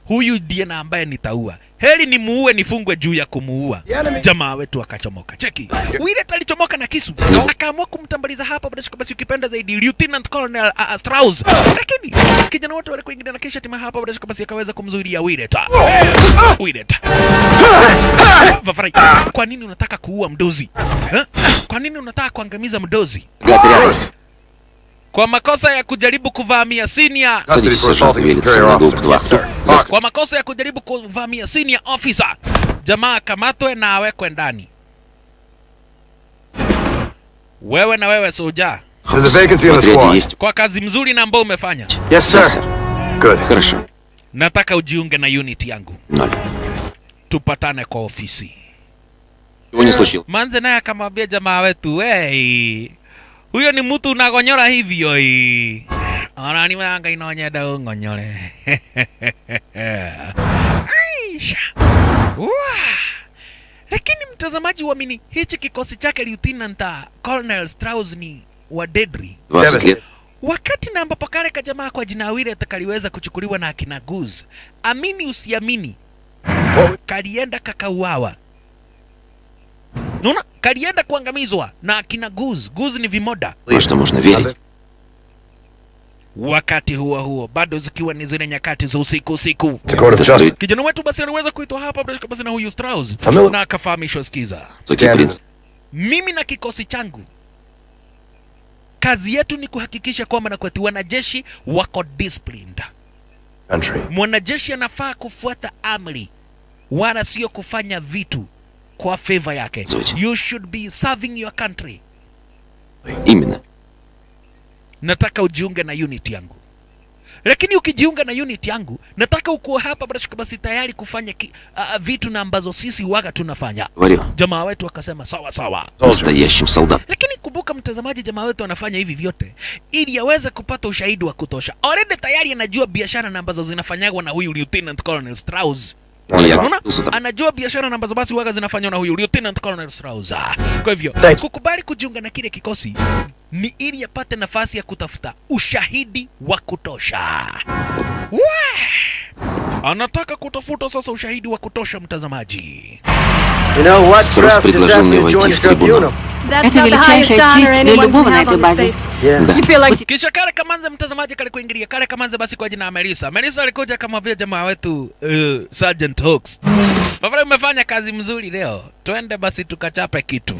huyu ndiye na ambaye nitaua heli ni muue nifungwe juu ya kumuua. Jamaa wetu akachomoka. Cheki Willet alichomoka na kisu, akaamua kumtambaliza hapa badashiko, basi ukipenda zaidi Lieutenant Colonel uh, uh Strauss, lakini kijana wote wale kuingilia na kisha tima hapa badashiko, basi akaweza kumzuilia Willet. Willet, Vafari, kwa nini unataka kuua mdozi ha? Kwa nini unataka kuangamiza mdozi? Kwa makosa ya kujaribu kuvamia senior Садитесь, сержант Велит, Superior на групп officer. 2. Yes, sir. kwa makosa ya kujaribu kuvamia senior officer jamaa akamatwe na awekwe ndani wewe na wewe soja There's a vacancy in В the отряде squad. есть. kwa kazi mzuri na ambao umefanya Yes, Да, sir. сэр. Good. Хорошо. nataka ujiunge na unit yangu Ноль. tupatane kwa ofisi Чего не случилось? manze naye akamwambia jamaa wetu hey, huyo ni mtu unagonyora hivyo hii ona nimanga inonyenda ungonyore [LAUGHS] Aisha. Wah. lakini mtazamaji uamini hichi kikosi chake lieutenant uh, colonel Strauss ni wa Dedri 20 лет. wakati na ambapo kale kajamaa kwa jina Willet kaliweza kuchukuliwa na akina Guz, amini usiamini, kalienda kakauawa. Naona kalienda kuangamizwa na akina Guz. Guz ni vimoda. Во что можно верить? Wakati huo huo, bado zikiwa ni zile nyakati za usiku usiku, To court of Это justice. справедливо. kijana wetu basi aliweza kuitwa hapa bila shaka basi na huyu Strauss Family- na akafahamishwa, sikiza, Высокий принц. mimi na kikosi changu kazi yetu ni kuhakikisha kwamba na kwetu wanajeshi wako disciplined. Country. mwanajeshi anafaa kufuata amri wala sio kufanya vitu kwa favor yake Zote. you should be serving your country Именно. nataka ujiunge na unit yangu. Lakini ukijiunga na unit yangu nataka uko hapa brashika basi tayari kufanya ki, uh, vitu na ambazo sisi waga tunafanya. Jamaa wetu akasema sawa sawa. Lakini kumbuka mtazamaji jamaa wetu anafanya hivi vyote ili aweze kupata ushahidi wa kutosha. Already tayari anajua biashara na ambazo zinafanyagwa na huyu Lieutenant Colonel Strauss. Unaona? Anajua biashara ambazo basi waga zinafanywa na huyu Lieutenant Colonel Strauss. Kwa hivyo kukubali kujiunga na kile kikosi ni ili apate nafasi ya kutafuta ushahidi wa kutosha Wah! anataka kutafuta sasa ushahidi wa kutosha mtazamaji You know what? Струс Strauss just предложил asked me мне to войти join в the трибунал. tribunal. Это величайшая честь для любого на этой базе. Yeah. Да. You feel like kisha kale kamanze mtazamaji kale kuingilia kale kamanze basi kwa jina ya melisa melisa alikuja akamwambia jamaa wetu uh, sergeant hooks baba umefanya kazi mzuri leo twende basi tukachape kitu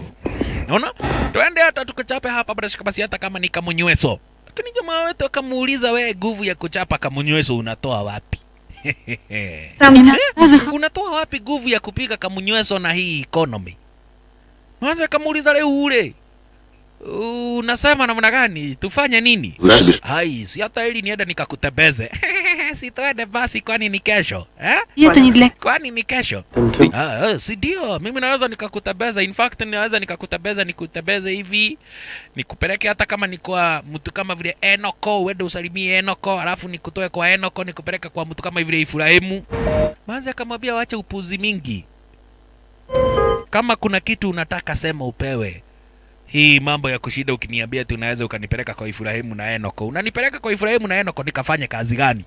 unaona? Twende hata tukachape hapa brashika basi, hata kama ni kamunyweso. Lakini jamaa wetu akamuuliza, wewe nguvu ya kuchapa kamunyweso unatoa wapi? [LAUGHS] Eh, unatoa wapi nguvu ya kupika kamunyweso na hii economy? Mwanzo akamuuliza leo ule unasema namna gani, tufanye nini? Hai, si hata ili nienda nikakutebeze [LAUGHS] sitoe basi, kwani ni kesho eh? Kwani ni kesho? Ah, ah, si ndio? Mimi naweza nikakutabeza, in fact naweza nikakutabeza, nikutebeze hivi nikupeleke, hata kama ni kwa mtu kama vile Enoko, uende usalimie Enoko, alafu nikutoe kwa Enoko nikupeleke kwa mtu kama vile Ifurahimu. Manzi akamwambia waache upuzi mingi, kama kuna kitu unataka sema upewe hii mambo ya kushinda ukiniambia tu unaweza ukanipeleka kwa Ifurahimu na Enoko. Unanipeleka kwa Ifurahimu na Enoko nikafanye kazi gani?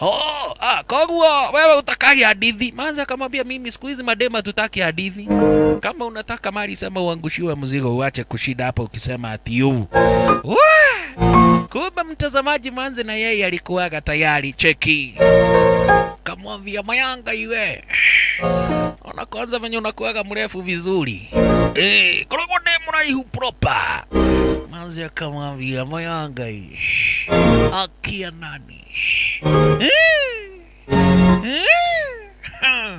Oh, ah, koguo wewe utakagi hadithi. Manza akamwambia mimi siku hizi madema tutaki hadithi. Kama unataka mali sema uangushiwe mzigo uache kushinda hapa ukisema ati yu. Kumbe mtazamaji manze na yeye alikuwaga tayari cheki. Kamwambia mayanga iwe. Ona kwanza venye unakuwaga mrefu vizuri. Eh, korogo demu raihu proper. Manzi akamwambia mayanga hii. Akia nani? Eh, eh. [LAUGHS]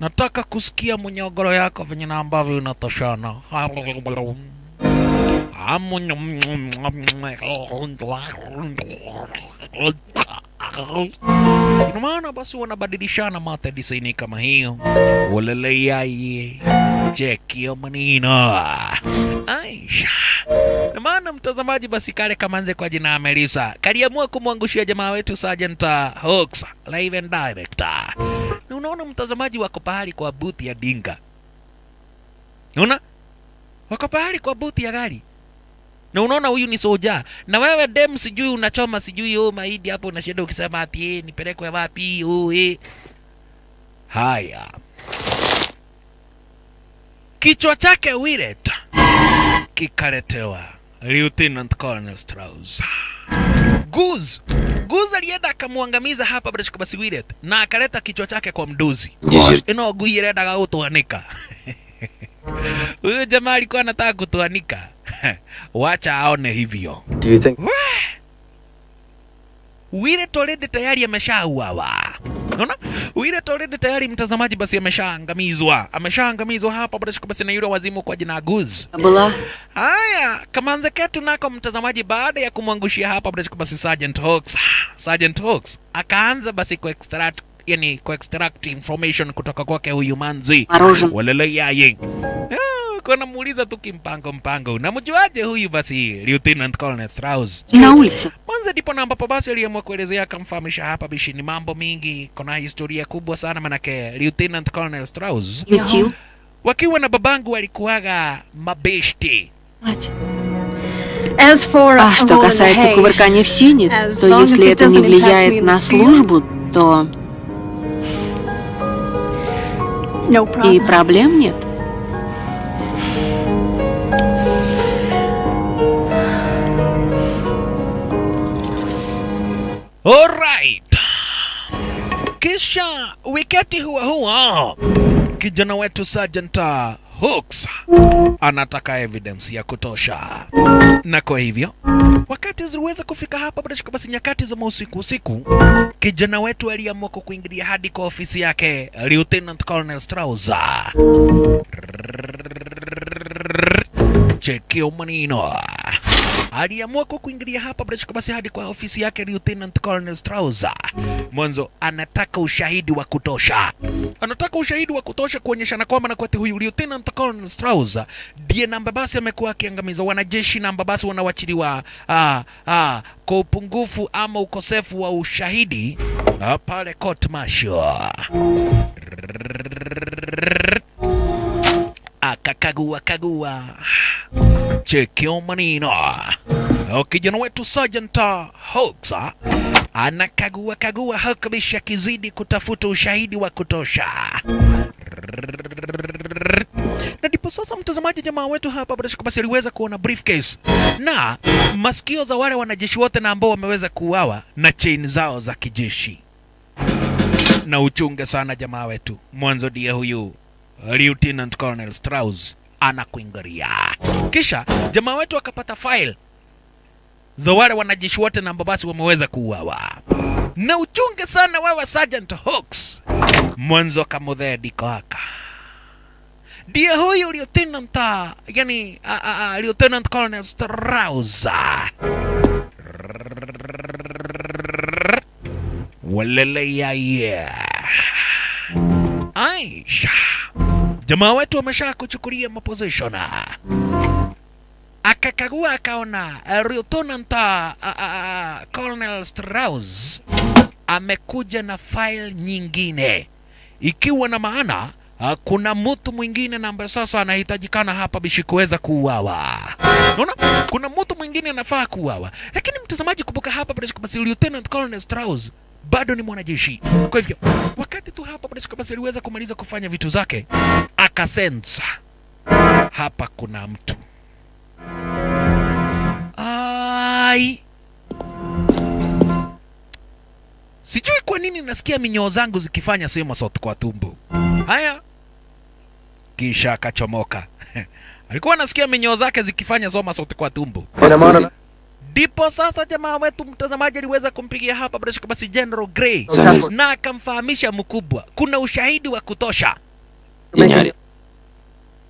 Nataka kusikia munyogoro yako venye na ambavyo inatoshana. Ina maana basi wanabadilishana mate disaini kama hiyo. Waleleyaye chekio manino Aisha. Na maana mtazamaji, basi kale kamanze kwa jina ya Melissa kaliamua kumwangushia jamaa wetu Sergeant Hooks live and direct. Na unaona mtazamaji, wako pahali kwa buti ya dinga, unaona wako pahali kwa buti ya gari na unaona huyu ni soja na wewe dem sijui unachoma sijui oh, mahidi hapo unashinda ukisema ati eh, nipelekwe wapi oh, eh. Haya, kichwa chake Willet kikaletewa. Lieutenant Colonel Strauss. Guz Guz alienda akamwangamiza hapa British Kabasi Willet na akaleta kichwa chake kwa mduzi. Ino Gui yendaga gũtwanika Huyu jamaa alikuwa anataka kutuanika. [LAUGHS] Wacha aone hivyo. Do you think... Wile Torede tayari ameshauawa. Unaona? Wile Torede tayari mtazamaji basi ameshaangamizwa. Ameshaangamizwa hapa bila shaka basi na yule wazimu kwa jina Guz. Haya, kamanze ketu nako mtazamaji baada ya kumwangushia hapa bila shaka basi Sergeant Hawks. Sergeant Hawks akaanza basi ku extract yani ku extract information kutoka kwake huyu manzi мороженое. walele yaye Ah, kwa namuuliza tu kimpango mpango, namjuaje huyu basi Lieutenant Colonel Strauss? На улице. Mwanza ndipo na ambapo basi aliamua kuelezea akamfahamisha hapa bishi ni mambo mingi, kuna historia kubwa sana manake Lieutenant Colonel Strauss Ютил. wakiwa na babangu walikuwaga mabeshti As for А что касается кувыркания в сене, то если это не влияет на службу, то И проблем нет. Alright. Kisha wiketti huo huo kijana wetu Sajenta Hooks. Anataka evidence ya kutosha, na kwa hivyo wakati ziliweza kufika hapa bila shaka basi nyakati za mausiku usiku, kijana wetu aliamua kuingilia hadi kwa ofisi yake Lieutenant Colonel Strauss. Chekio manino aliamua kwa kuingilia hapa bila shaka basi hadi kwa ofisi yake Lieutenant Colonel Strauser. Mwanzo anataka ushahidi wa kutosha, anataka ushahidi wa kutosha kuonyeshana kwamba na kwati huyu Lieutenant Colonel Strauser ndiye namba basi amekuwa akiangamiza wanajeshi namba basi wanawachiliwa ah, ah, kwa upungufu ama ukosefu wa ushahidi ah, pale court martial akakagua kagua. Chekio manino. Kijana wetu Sergeant Hawks anakagua kagua hakikisha akizidi kutafuta ushahidi wa kutosha. Na ndipo sasa mtazamaji, jamaa wetu hapa bila shaka basi aliweza kuona briefcase. Na masikio za wale wanajeshi wote na ambao wameweza kuuawa na chain zao za kijeshi. Na uchunge sana jamaa wetu, mwanzo dia huyu Lieutenant Colonel Strauss anakuingaria. Kisha jamaa wetu akapata file za wale wanajeshi wote na basi wameweza kuuawa. Na uchunge sana wewe Sergeant Hawks, mwanzo kamudhee diko haka ndiye huyu Lieutenant, yani uh, uh, Lieutenant Colonel Strauss. Waleleya yeah. Aisha, jamaa wetu amesha kuchukulia maposition, akakagua akaona uh, Lieutenant uh, uh, Colonel Strauss amekuja na file nyingine ikiwa na maana kuna mtu mwingine na ambaye sasa anahitajikana hapa bishi kuweza kuuawa. Unaona? Kuna mtu mwingine anafaa kuuawa. Lakini mtazamaji, kumbuka hapa basi Lieutenant Colonel Strauss bado ni mwanajeshi. Kwa hivyo wakati tu hapa Padre shaka aliweza kumaliza kufanya vitu zake, akasensa hapa kuna mtu. Ai. Sijui kwa nini nasikia minyoo zangu zikifanya somersault kwa tumbo. Haya, kisha akachomoka. [LAUGHS] Alikuwa anasikia minyoo zake zikifanya somersault kwa tumbo. Ndipo sasa jamaa wetu mtazamaji aliweza kumpigia hapa bila shaka basi General Grey. Na akamfahamisha mkubwa, kuna ushahidi wa kutosha. Inyari.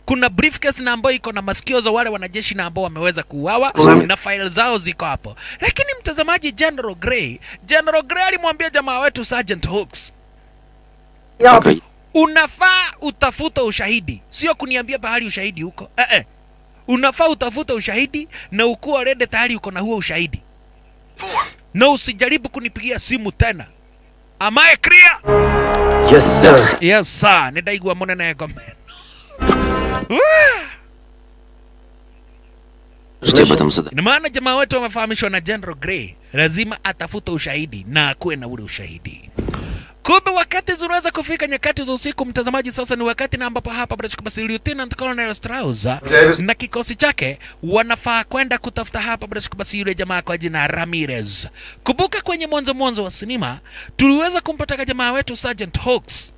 Kuna briefcase na ambayo iko na masikio za wale wanajeshi na ambao wameweza kuuawa na file zao ziko hapo, lakini mtazamaji, General Grey, General Grey alimwambia jamaa wetu Sergeant Hooks okay. Unafaa utafuta ushahidi, sio kuniambia pahali ushahidi huko eh -eh unafaa utafute ushahidi na ukuwa rede tayari uko na huo ushahidi na usijaribu kunipigia simu tena amae kria? Yes, sir. Yes, yes, sir. Nidaigua munene ego meno. [LAUGHS] Ni maana jamaa wetu wamefahamishwa na General Grey, lazima atafute ushahidi na akuwe na ule ushahidi. Kumbe wakati zinaweza kufika nyakati za usiku, mtazamaji. Sasa ni wakati na ambapo hapa basi Lieutenant Colonel Strauss na kikosi chake wanafaa kwenda kutafuta hapa basi yule jamaa kwa jina Ramirez. Kumbuka kwenye mwanzo mwanzo wa sinema tuliweza kumpataka jamaa wetu Sergeant Hawks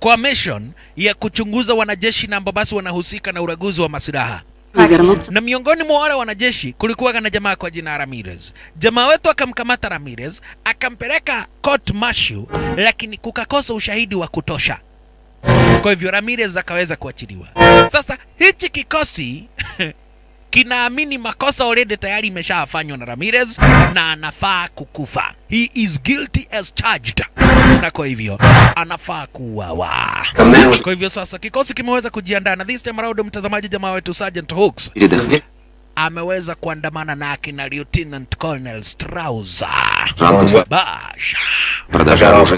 kwa mission ya kuchunguza wanajeshi na ambao basi wanahusika na uraguzi wa masilaha na miongoni mwa wale wanajeshi kulikuwa na jamaa kwa jina Ramirez. Jamaa wetu akamkamata Ramirez akampeleka court martial, lakini kukakosa ushahidi wa kutosha. Kwa hivyo Ramirez akaweza kuachiliwa. Sasa hichi kikosi [LAUGHS] kinaamini makosa already tayari imeshafanywa na Ramirez na anafaa kukufa. He is guilty as charged, na kwa hivyo anafaa kuuawa. Kwa hivyo sasa kikosi kimeweza kujiandaa, na this time around, mtazamaji, jamaa wetu Sergeant Hooks ameweza kuandamana na akina Lieutenant Colonel Strauza Bash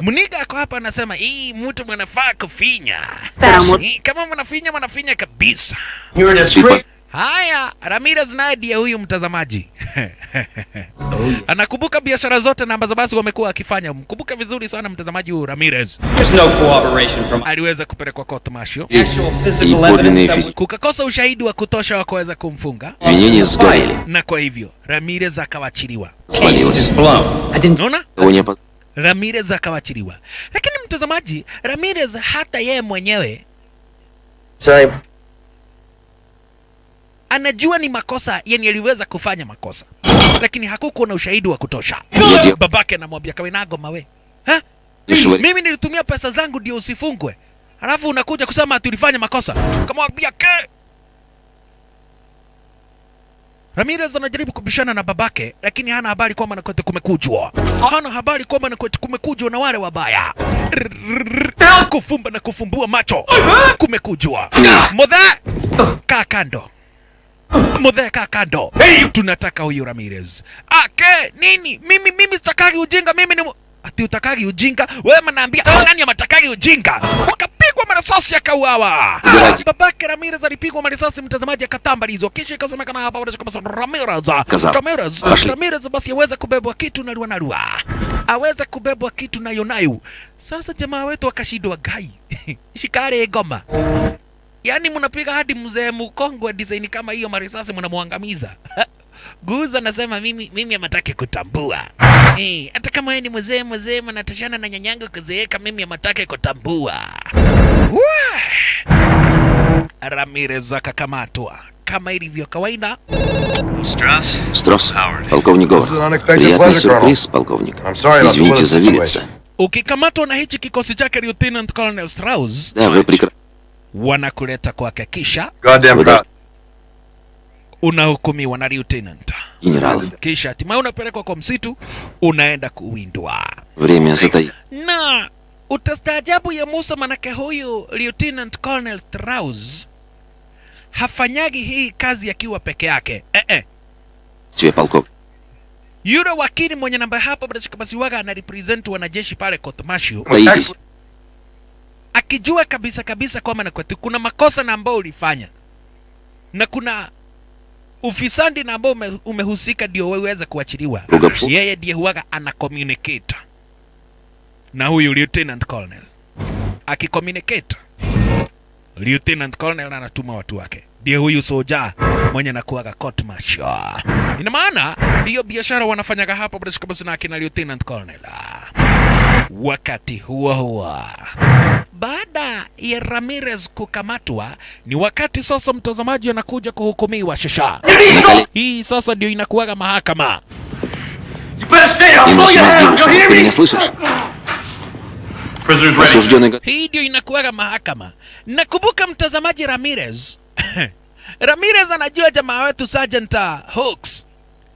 Mniga ako hapa anasema hii mtu mwanafaa kufinya, kama mwanafinya mwanafinya kabisa. You're Haya, Ramirez naye ndiye huyu mtazamaji oh. [LAUGHS] Anakumbuka biashara zote na ambazo basi wamekuwa akifanya. Mkumbuke vizuri sana mtazamaji huyu Ramirez. No from... aliweza kupelekwa court martial kukakosa ushahidi wa kutosha wa kuweza kumfunga na kwa hivyo Ramirez akawachiliwa. Unaona? Ramirez akawachiliwa, lakini mtazamaji, Ramirez hata yeye mwenyewe anajua ni makosa yani aliweza kufanya makosa, lakini hakukuwa na ushahidi wa kutosha. Babake anamwambia Kawinago, mawe ha? mimi nilitumia pesa zangu ndio usifungwe, alafu unakuja kusema tulifanya makosa. Kamwambia ke Ramirez anajaribu kubishana na babake, lakini hana habari kwamba na kwetu kumekujwa, hana habari kwamba na kwetu kumekujwa na wale wabaya. Kufumba na kufumbua macho kumekujwa. Mother, kaa kando. Mutheka kando. Hey! Tunataka huyu Ramirez. Ake nini? Mimi mimi sitakagi ujinga, mimi ni ati utakagi ujinga. Wewe mnaambia ah, nani amatakagi ujinga? Akapigwa marisasi akauawa. Babake Ramirez alipigwa marisasi, mtazamaji akatamba hizo, kisha ikasemekana hapa wanachokama Ramirez, Ramirez, Ramirez basi aweze kubebwa kitu na ruanarua, aweze kubebwa kitu na yonayu. Sasa jamaa wetu akashindwa gai [LAUGHS] shikare goma Yaani mnapiga hadi mzee mkongwe design kama hiyo marisasi mnamwangamiza. [LAUGHS] Guza anasema mimi mimi amatake kutambua. Eh, hata kama yeye ni mzee mzee mnatoshana na nyanyangu kuzeeka mimi amatake kutambua. Wah! Ramirez akakamatwa kama ilivyo kawaida. Strauss? Строс, Howard. полковник This is an Говард. unexpected Приятный pleasure, сюрприз, полковник. I'm sorry about the Извините weather за situation. Виллица. Ukikamatwa na hichi kikosi chake Lieutenant Colonel Strauss Да, вы прекрасно. wanakuleta kwake, kisha unahukumiwa na lieutenant, kisha hatimaye unapelekwa kwa msitu, unaenda kuwindwa. Na utastaajabu ya Musa, manake huyu Lieutenant Colonel Strauss hafanyagi hii kazi akiwa ya peke yake. Eh -eh. Siwe palko yule wakili mwenye namba hapa basi waga anarepresent wanajeshi pale court martial akijua kabisa kabisa kwamba nakwati kuna makosa na ambao ulifanya na kuna ufisandi na ambao umehusika ndio wewe uweze kuachiliwa. Yeye ndiye huwaga ana communicate na huyu lieutenant colonel, akicommunicate lieutenant colonel anatuma watu wake, ndiye huyu soja mwenye anakuwaga court martial. Ina maana hiyo biashara wanafanyaga hapa basi na akina lieutenant colonel. Wakati huo huo. Baada ya Ramirez kukamatwa, ni wakati sasa mtazamaji anakuja kuhukumiwa shasha. Hii sasa ndio inakuwaga mahakama. Hii ndio inakuwaga mahakama. Nakumbuka mtazamaji Ramirez. [LAUGHS] Ramirez anajua jamaa wetu Sergeant uh, Hooks.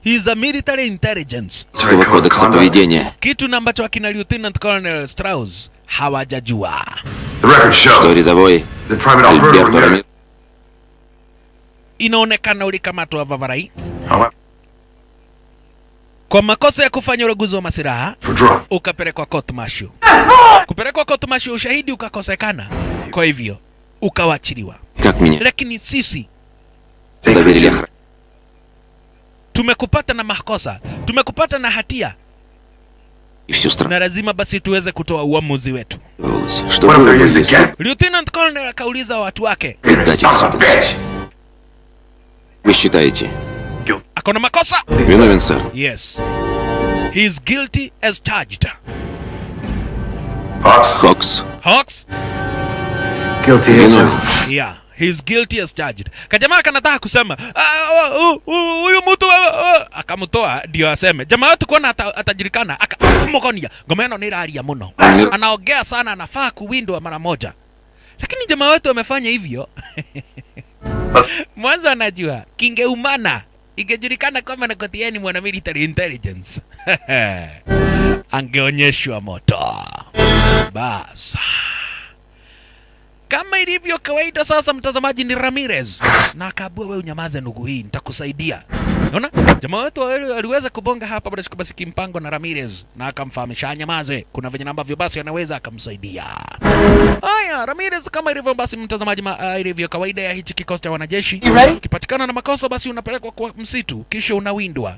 He is a military intelligence, Российского кодекса поведения. kitu na ambacho akina Lieutenant Colonel Strauss hawajajua. The record shows Что рядовой that Private Alberto Альберто Ramirez, Рамирес Inaonekana ulikamatwa Vavarai however, kwa makosa ya kufanya uraguzi wa masiraha for drug. ukapelekwa court martial. Kupelekwa court martial, ushahidi ukakosekana, kwa hivyo ukawachiliwa. Как меня Lakini sisi доверили охране. tumekupata na makosa, tumekupata na hatia, И всю страну na lazima basi tuweze kutoa uamuzi wetu. требовалось, что What if было they're бы, used если against Lieutenant Colonel akauliza watu wake, предатель Son of a сукин сын. bitch. Вы считаете? akona makosa? Виновен, сэр. Yes. He is guilty as charged. Hawks, Хокс. Hawks? guilty as Виновен. hell. Yeah. He is guilty as charged. Kajamaa kanataka kusema "Ah, oh, oh, huyu mtu ah, ah," akamtoa ndio aseme. Jamaa wetu kuona atajirikana atajulikana akamogonia. Ngoma ĩno nĩ ĩraria muno. Anaongea sana, anafaa kuwindwa mara moja. Lakini jamaa wetu amefanya hivyo. [LAUGHS] Mwanzo anajua kingeumana ingejulikana kwamba Nakotia ni mwana military intelligence [LAUGHS] angeonyeshwa moto. Bas, kama ilivyo kawaida, sasa mtazamaji, ni Ramirez na akabua wewe unyamaze ndugu, hii nitakusaidia. Unaona, jamaa wetu aliweza kubonga hapa bado basi Kimpango na Ramirez, na akamfahamisha nyamaze, kuna venye ambavyo basi anaweza akamsaidia. Haya, Ramirez kama ilivyo basi mtazamaji, uh, ilivyo kawaida ya hichi kikosi cha wanajeshi, ukipatikana na makosa basi unapelekwa kwa msitu kisha unawindwa,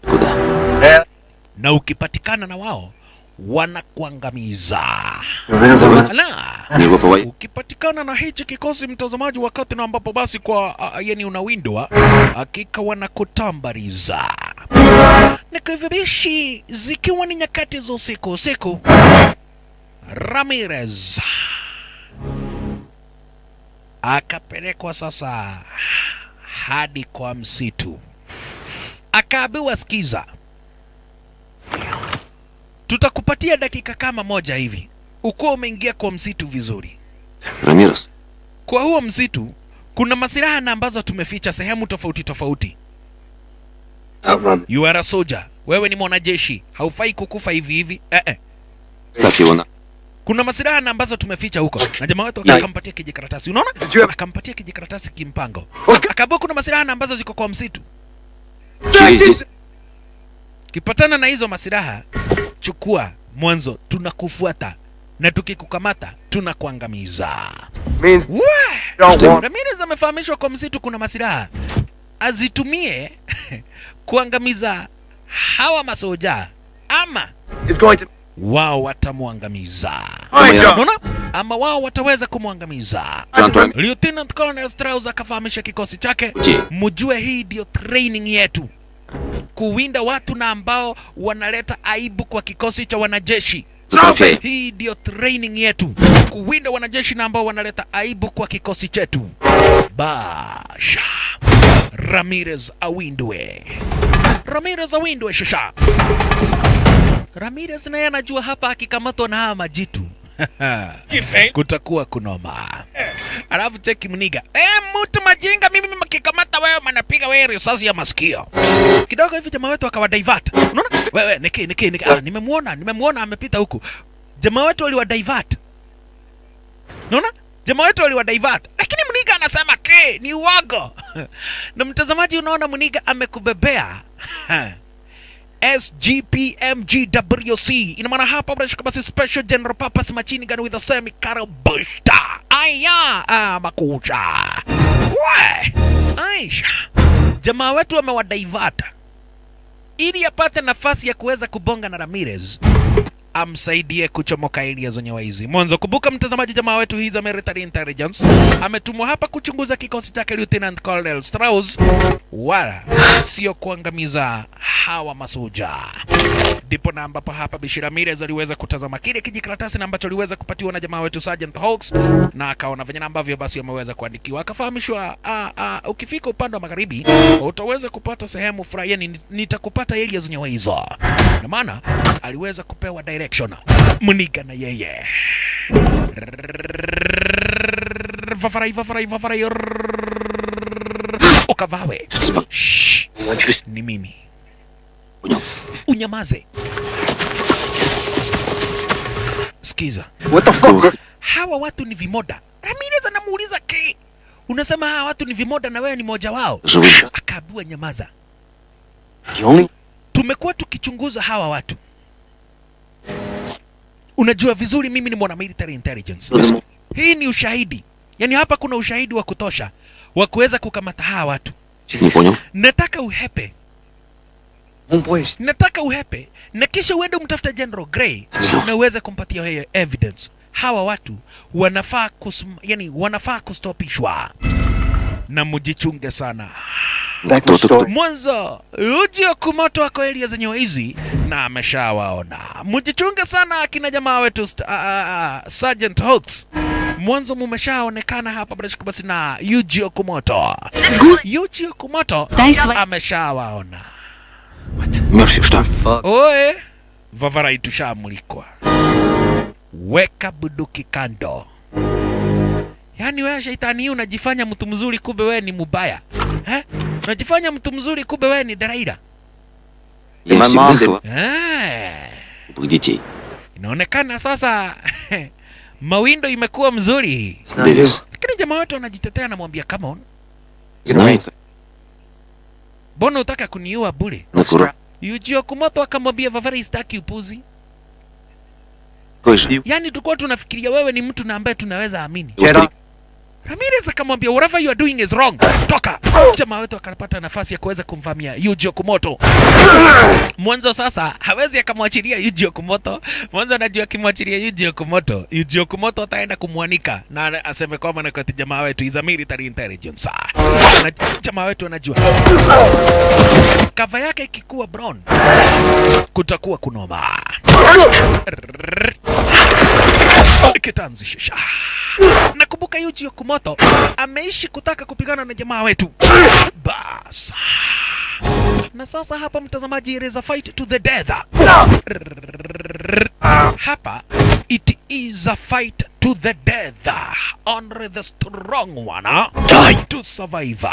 na ukipatikana na wao wanakuangamiza na ukipatikana na hichi kikosi mtazamaji, wakati na ambapo basi kwa yani unawindwa, hakika wanakutambariza. Na kivirishi, zikiwa ni nyakati za usiku usiku, Ramirez akapelekwa sasa hadi kwa msitu, akaambiwa sikiza, tutakupatia dakika kama moja hivi ukuwa umeingia kwa msitu vizuri. Ramirez. Kwa huo msitu kuna masilaha na ambazo tumeficha sehemu tofauti tofauti. Abram. You are a soldier. Wewe ni mwanajeshi, haufai kukufa hivi hivi. Eh eh. Kuna masilaha na ambazo tumeficha huko. Na jamaa wetu akampatia kijikaratasi. Unaona? Akampatia kijikaratasi kimpango. Akaambia kuna masilaha na ambazo ziko kwa msitu. Kipatana na hizo masilaha, chukua mwanzo, tunakufuata na tukikukamata tunakuangamiza. Ramirez amefahamishwa kwa msitu kuna masilaha, azitumie [LAUGHS] kuangamiza hawa masoja ama to. wao watamwangamiza. Unaona? Ama wao wataweza kumwangamiza. Lieutenant Colonel Strauss akafahamisha kikosi chake, mjue hii ndio training yetu, kuwinda watu na ambao wanaleta aibu kwa kikosi cha wanajeshi. Zatrofei. Hii ndio training yetu, kuwinda wanajeshi na ambao wanaleta aibu kwa kikosi chetu. Basha Ramirez awindwe, Ramirez awindwe shasha. Ramirez naye anajua hapa akikamatwa na haya majitu kutakuwa kunoma. Alafu cheki mniga, eh, mtu majinga, mimi mkikamata wewe manapiga wewe risasi ya masikio. Kidogo hivi. Jamaa wetu akawa divert, unaona? Wewe, niki niki niki, ah, nimemuona nimemuona amepita huku. Jamaa wetu waliwa divert, unaona? Jamaa wetu waliwa divert, lakini mniga anasema ke ni uogo. [LAUGHS] Na mtazamaji, unaona mniga amekubebea [LAUGHS] SGPMGWC ina maana hapa unashuka basi special general purpose machine gun with a semi carry booster. Aya, ah, makucha. We, Aisha. Jamaa wetu amewadivert ili apate nafasi ya kuweza kubonga na Ramirez amsaidie kuchomoka area zenye hizi. Mwanzo kumbuka mtazamaji, jamaa wetu hii za military intelligence ametumwa hapa kuchunguza kikosi chake Lieutenant Colonel Strauss, wala sio kuangamiza hawa masuja. Ndipo na ambapo hapa Bishira Mirez aliweza kutazama kile kijikaratasi na ambacho aliweza kupatiwa na jamaa wetu Sergeant Hawks, na akaona venye ambavyo basi ameweza kuandikiwa, akafahamishwa ah, ah, ukifika upande wa magharibi utaweza kupata sehemu fulani, yani nitakupata area zenye hizo, na maana aliweza kupewa sectioner mniga na yeye. Vafarai vafarai vafarai ukavawe ni mimi. Unyamaze. Skiza What the fuck? hawa watu ni vimoda. Ramirez anamuuliza ki? Unasema hawa watu ni vimoda na wewe ni moja wao? Akaambiwa nyamaza. Tumekuwa tukichunguza hawa watu unajua vizuri mimi ni mwana military intelligence. Yes. Hii ni ushahidi, yani hapa kuna ushahidi wa kutosha wa kuweza kukamata hawa watu. Nataka uhepe nataka uhepe na kisha uende umtafute General Grey na uweze kumpatia yeye evidence. Hawa watu wanafaa kus, yani wanafaa kustopishwa, na mujichunge sana mwanzo uji wa kumoto wako eria zenye wizi na ameshawaona. Mjichunge sana akina jamaa wetu uh, uh, Sergeant Hawks mwanzo mumeshaonekana hapa bila shaka basi na Yuji Okamoto. Yuji Okamoto ameshawaona. Merci, Oe, Vavarai tushamulikwa. Weka buduki kando. Yaani wewe shetani, unajifanya mtu mzuri, kumbe wewe ni mubaya eh? unajifanya mtu mzuri, kumbe wewe ni Dalaila. Eh. Inaonekana sasa [LAUGHS] mawindo imekuwa mzuri, lakini jamaa wote wanajitetea, namwambia come on, mbona utaka kuniua bure? Yujio Kumoto akamwambia Vavari, sitaki upuzi. Yaani tulikuwa tunafikiria wewe ni mtu na ambaye tunaweza amini. Jera. Ramirez akamwambia whatever you are doing is wrong. Toka. Jamaa wetu akapata nafasi ya kuweza kumvamia Yuji Okumoto. Mwanzo sasa hawezi akamwachilia Yuji Okumoto. Mwanzo anajua akimwachilia Yuji Okumoto, Yuji Okumoto ataenda kumwanika na aseme kwamba na kati jamaa wetu is a military intelligence. Na jamaa wetu anajua. Kava yake ikikuwa brown kutakuwa kunoma. Kitanzi shisha. Nakumbuka Yuji Okumoto ameishi kutaka kupigana na jamaa wetu. Bas. Na sasa hapa mtazamaji, it is a fight to the death. Hapa it is a fight to the death. Only the strong one Die. to survive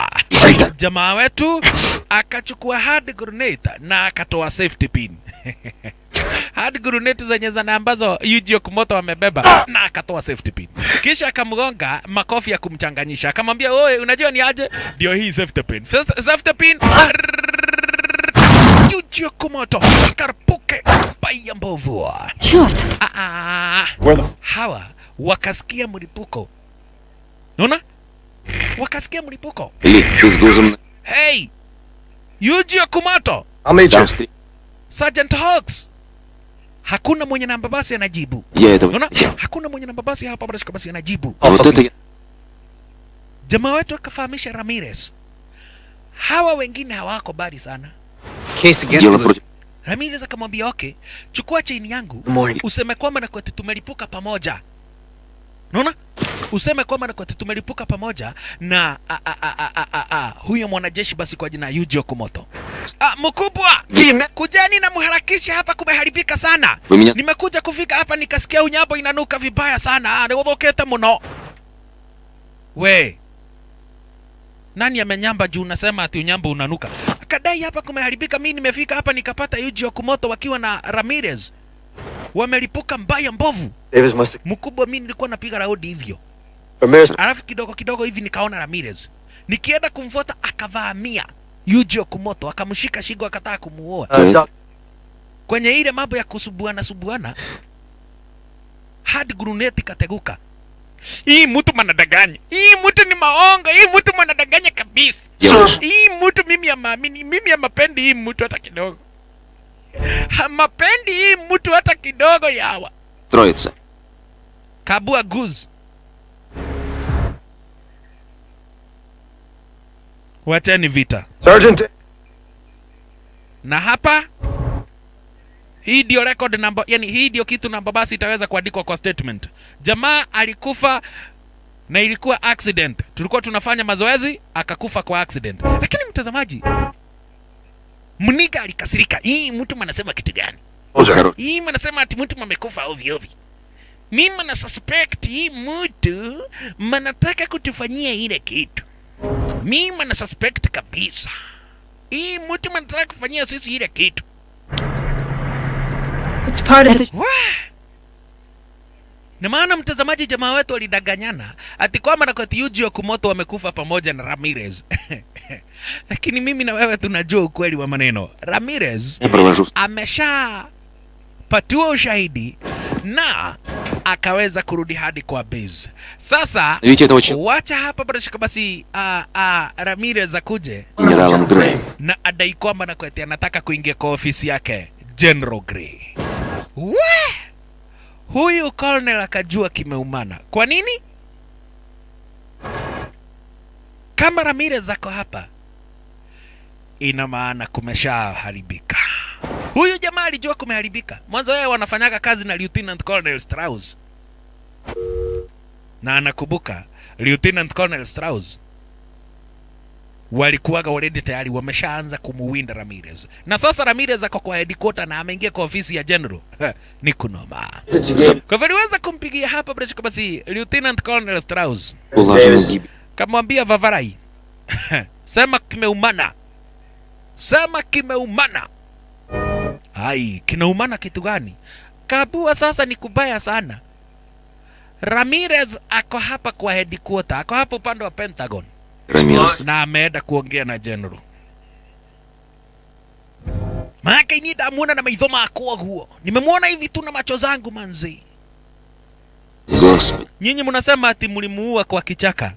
jamaa wetu akachukua hard grenade na akatoa safety pin. [LAUGHS] Hard grenade zenye zana ambazo Yuji Okumoto amebeba na akatoa safety pin, kisha akamgonga makofi ya kumchanganyisha, akamwambia wewe, unajua ni aje? Ndio hii safety pin, safety pin. Short. Ah. ah, ah. Hawa wakasikia mlipuko, naona wakasikia. Hey, Yuji Sergeant Hawks. Hakuna mwenye namba basi anajibu. Yeah, Unaona? Yeah. Hakuna mwenye namba basi hapa bado basi anajibu. Oh, Jamaa wetu akafahamisha Ramirez. Hawa wengine hawako bali sana. Case against Ramirez akamwambia okay, chukua chaini yangu useme kwamba na kwetu tumelipuka pamoja. Unaona? Useme kwamba na kwetu tumelipuka pamoja na a, a, a, a, a, a, a, huyo mwanajeshi basi kwa jina Yuji Okamoto. Ah, mkubwa, kujeni na mharakishe hapa, kumeharibika sana. Nimekuja kufika hapa nikasikia unyambo inanuka vibaya sana, Ah, niuthukite mno. We, nani amenyamba juu unasema ati unyambo unanuka? Akadai hapa kumeharibika. Mimi nimefika hapa nikapata Yuji Okumoto wakiwa na Ramirez. Wamelipuka mbaya mbovu. Must. Mkubwa, mimi nilikuwa napiga raudi hivyo. Ramirez. Alafu kidogo kidogo hivi nikaona Ramirez. Nikienda kumfuata akavaamia Yuji Okumoto akamshika shingo akataka kumuoa. Uh, kwenye ile mambo ya kusubuana subuana hadi gruneti kateguka Hii mtu manadanganya, hii mtu ni maongo, hii mtu manadanganya kabisa. Делаешь? Hii mtu mimi amaamini, mimi amapendi hii mtu hata kidogo, hamapendi hii mtu hata kidogo. Yawa Троица. kabua guz, wacheni vita. Sergeant. na hapa hii ndio record number, yani hii ndio kitu namba basi itaweza kuandikwa kwa statement. Jamaa alikufa na ilikuwa accident, tulikuwa tunafanya mazoezi akakufa kwa accident. Lakini mtazamaji, Mniga alikasirika. Hii mtu anasema kitu gani? Hii mnasema ati mtu amekufa ovyo ovyo. Mimi na suspect hii mtu manataka kutufanyia ile kitu. Mimi na suspect kabisa hii mtu manataka kufanyia sisi ile kitu. It's part of the... Ni maana mtazamaji, jamaa wetu alidanganyana ati kwamba na kwati Yuji kumoto wamekufa pamoja na Ramirez [LAUGHS] lakini mimi na wewe tunajua ukweli wa maneno. Ramirez ameshapatiwa ushahidi na akaweza kurudi hadi kwa base. Sasa wacha hapa basi, uh, uh, Ramirez akuje na adai kwamba na kwati anataka kuingia kwa ofisi yake General Grey. What? Huyu colonel akajua kimeumana. Kwa nini? Kama Ramirez zako hapa, ina maana kumeshaharibika. Huyu jamaa alijua kumeharibika. Mwanzo yeye wanafanyaga kazi na Lieutenant Colonel Strauss, na anakumbuka Lieutenant Colonel Strauss walikuwaga already tayari wameshaanza kumuwinda Ramirez, na sasa Ramirez ako kwa headquarter na ameingia kwa ofisi ya general ni kunoma. So, kwa hivyo niweza kumpigia hapa bila kwa basi Lieutenant Colonel Strauss kamwambia Vavarai sema kimeumana, sema kimeumana. Ai, kinaumana kitu gani? Kabua sasa ni kubaya sana. Ramirez ako hapa kwa headquarter, ako hapa upande wa Pentagon Ramirez. na ameenda kuongea na general maanake ni ndamuona na maitho makwa huo. Nimemuona hivi tu na macho zangu manzi. Nyinyi mnasema ati mlimuua kwa kichaka.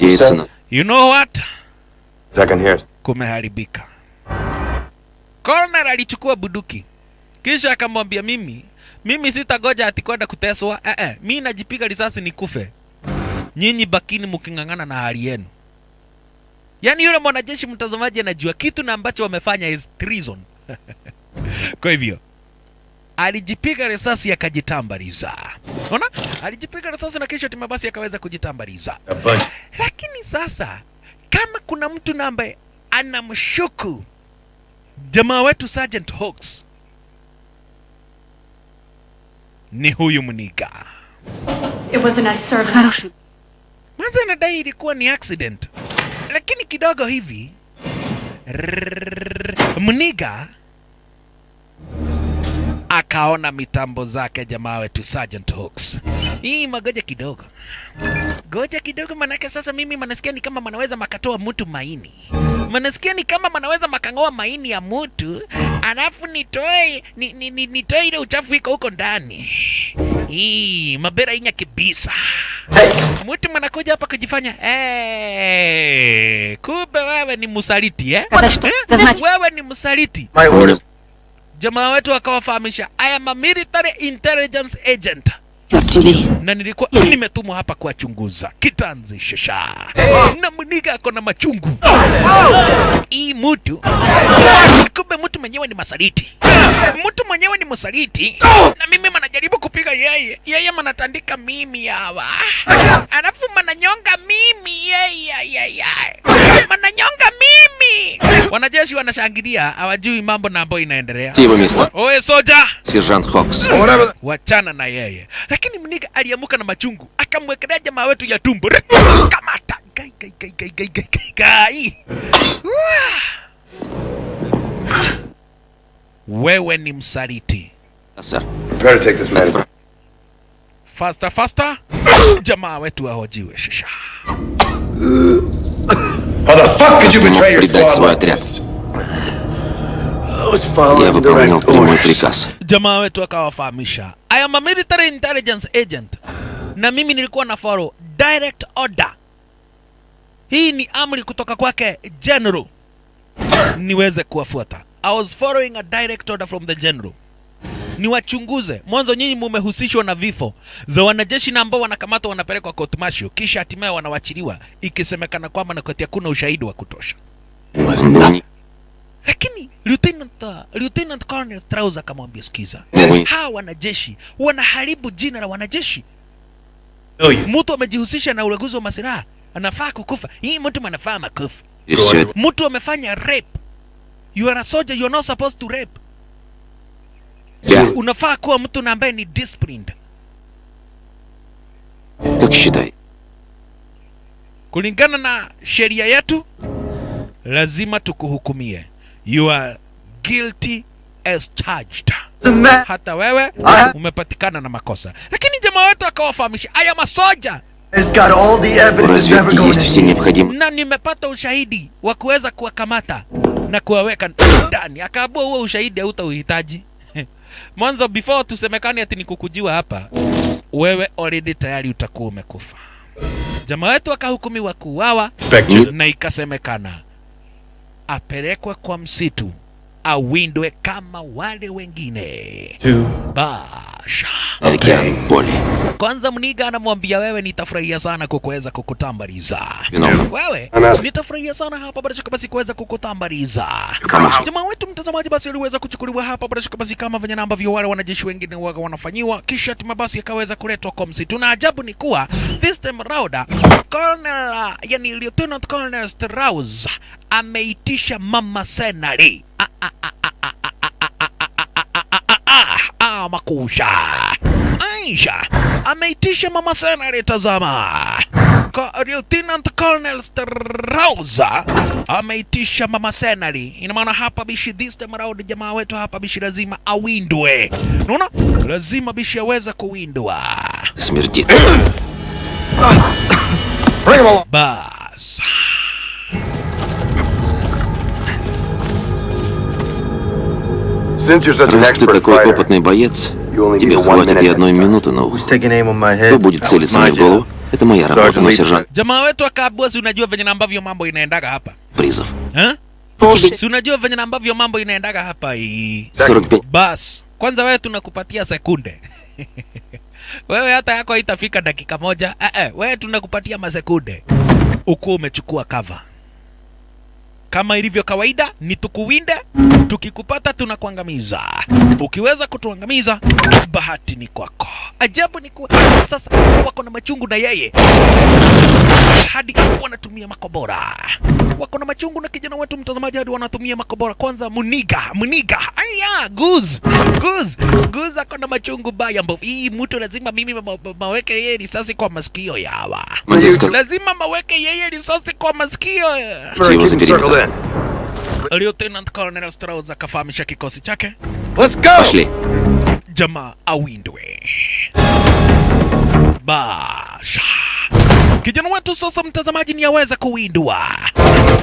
[LAUGHS] you know what? Second here. Kumeharibika. Colonel alichukua buduki kisha akamwambia mimi, mimi sitagoja ati kwenda kuteswa. Eh, eh, mimi najipiga risasi nikufe. Nyinyi bakini mking'ang'ana na hali yenu. Yaani yule mwanajeshi mtazamaji anajua kitu na ambacho wamefanya is treason. [LAUGHS] Kwa hivyo alijipiga risasi akajitambariza. Unaona? Alijipiga risasi na kisha timba basi akaweza kujitambariza. Lakini sasa kama kuna mtu na ambaye anamshuku jamaa wetu Sergeant Hawks ni huyu Mniga. It was an accident. Mwanzo inadai ilikuwa ni accident lakini kidogo hivi. Rrr, Mniga akaona mitambo zake jamaa wetu Sergeant Hooks. Hii magoja kidogo, goja kidogo, manake sasa mimi manasikia ni kama manaweza makatoa mtu maini, manasikia ni kama manaweza makang'oa maini ya mtu alafu nitoe ni, ni, ni, nitoe ile uchafu iko huko ndani. Hii mabera inya kibisa mtu mwanakuja hapa kujifanya hey, kumbe wewe ni msaliti eh? wewe ni msaliti. My orders jamaa wetu akawafahamisha I am a military intelligence agent. Na nilikuwa yeah. nimetumwa hapa kuwachunguza. Kitanzishesha hey. na mniga ako na machungu. Hii oh. mtu kumbe mtu mwenyewe ni masaliti. Mtu mwenyewe ni msaliti. Oh. na mimi manajaribu kupiga yeye. Yeye manatandika mimi hawa. Alafu mananyonga mimi yeye. Wanajeshi wanashangilia, hawajui mambo na ambayo inaendelea. Oye soja, Sergeant Hawks, wachana na yeye. Lakini Mniga aliamuka na machungu, akamwekelea jamaa wetu ya tumbo, kamata gai gai gai gai gai gai gai gai. Wewe ni msaliti. Yes. Prepare to take this man. Faster, faster. Jamaa wetu ahojiwe shisha мог betray your предать squad свой like отряд. this? I was Я following выполнял direct прямой orders. приказ. jamaa wetu akawafahamisha I am a military intelligence agent na mimi nilikuwa na follow direct order hii ni amri kutoka kwake general niweze kuwafuata I was following a direct order from the general ni wachunguze mwanzo. Nyinyi mumehusishwa na vifo za wanajeshi na ambao wanakamatwa wanapelekwa court martial, kisha hatimaye wanawachiliwa ikisemekana kwamba na nakati hakuna ushahidi wa kutosha. Lakini Lieutenant, uh, Lieutenant Colonel Strauss akamwambia, sikiza, hawa wanajeshi wanaharibu jina la wanajeshi. Mtu amejihusisha na ulaguzi wa masiraha anafaa kukufa. Hii mtu anafaa makufa. Mtu amefanya rape. You are a soldier, you are not supposed to rape yeah. unafaa kuwa mtu na ambaye ni disciplined ukishitai Kulingana na sheria yetu lazima tukuhukumie. You are guilty as charged. Hata wewe umepatikana na makosa, lakini jamaa wetu akawafahamisha, I am a soldier na nimepata ushahidi wa kuweza kuwakamata na kuwaweka ndani. akaabua huo ushahidi hautauhitaji mwanzo before tusemekane ati nikukujiwa hapa wewe already tayari utakuwa umekufa. Jamaa wetu akahukumiwa kuuawa na ikasemekana apelekwe kwa msitu awindwe kama wale wengine. Basha. Okay. Kwanza Mniga anamwambia wewe, nitafurahia sana kukuweza kukutambariza. Wewe nitafurahia sana hapa bila shaka basi kuweza kukutambariza. Jamaa wetu mtazamaji, basi aliweza kuchukuliwa hapa bila shaka basi kama venye ambavyo wale wanajeshi wengine waga wanafanyiwa, kisha tima basi akaweza kuletwa kwa msitu, na ajabu ni kuwa this time round Colonel, yani Lieutenant Colonel Strauss ameitisha mama senari makusha aisha ameitisha mama senari tazama Lieutenant Colonel Strauza ameitisha mama senari. Ina maana hapa bishi, this time around, jamaa wetu hapa bishi lazima awindwe, unaona, lazima bishi aweza kuwindwa. Bas. Раз ты такой опытный боец, тебе хватит и одной минуты на ухо. Кто будет целиться мне в голову? Это моя работа, мой сержант. Призов. Si unajua venye ambavyo mambo inaendaga хапа и... 45. Bas, kwanza wewe tunakupatia секунде. [LAUGHS] wewe hata yako haitafika dakika moja. Eh, eh, wewe tunakupatia masekunde. Uko umechukua cover. Kama ilivyo kawaida, ni tukuwinde, tukikupata tunakuangamiza. Ukiweza kutuangamiza, bahati ni kwako. Ajabu ni kuwa sasa wako na machungu na yeye, hadi wanatumia makobora. Wako na machungu na kijana wetu mtazamaji, hadi wanatumia makobora. Kwanza Muniga, Muniga, aya, Guz, Guz, Guz ako na machungu baya mbovu. Hii mtu lazima mimi ma, maweke yeye risasi kwa masikio yawa, lazima maweke yeye risasi kwa masikio. Excellent. Lieutenant Colonel Strauss akafahamisha kikosi chake. Let's go. Ashley. Jamaa awindwe. Basha. Kijana wetu sasa, mtazamaji, ni aweza kuwindwa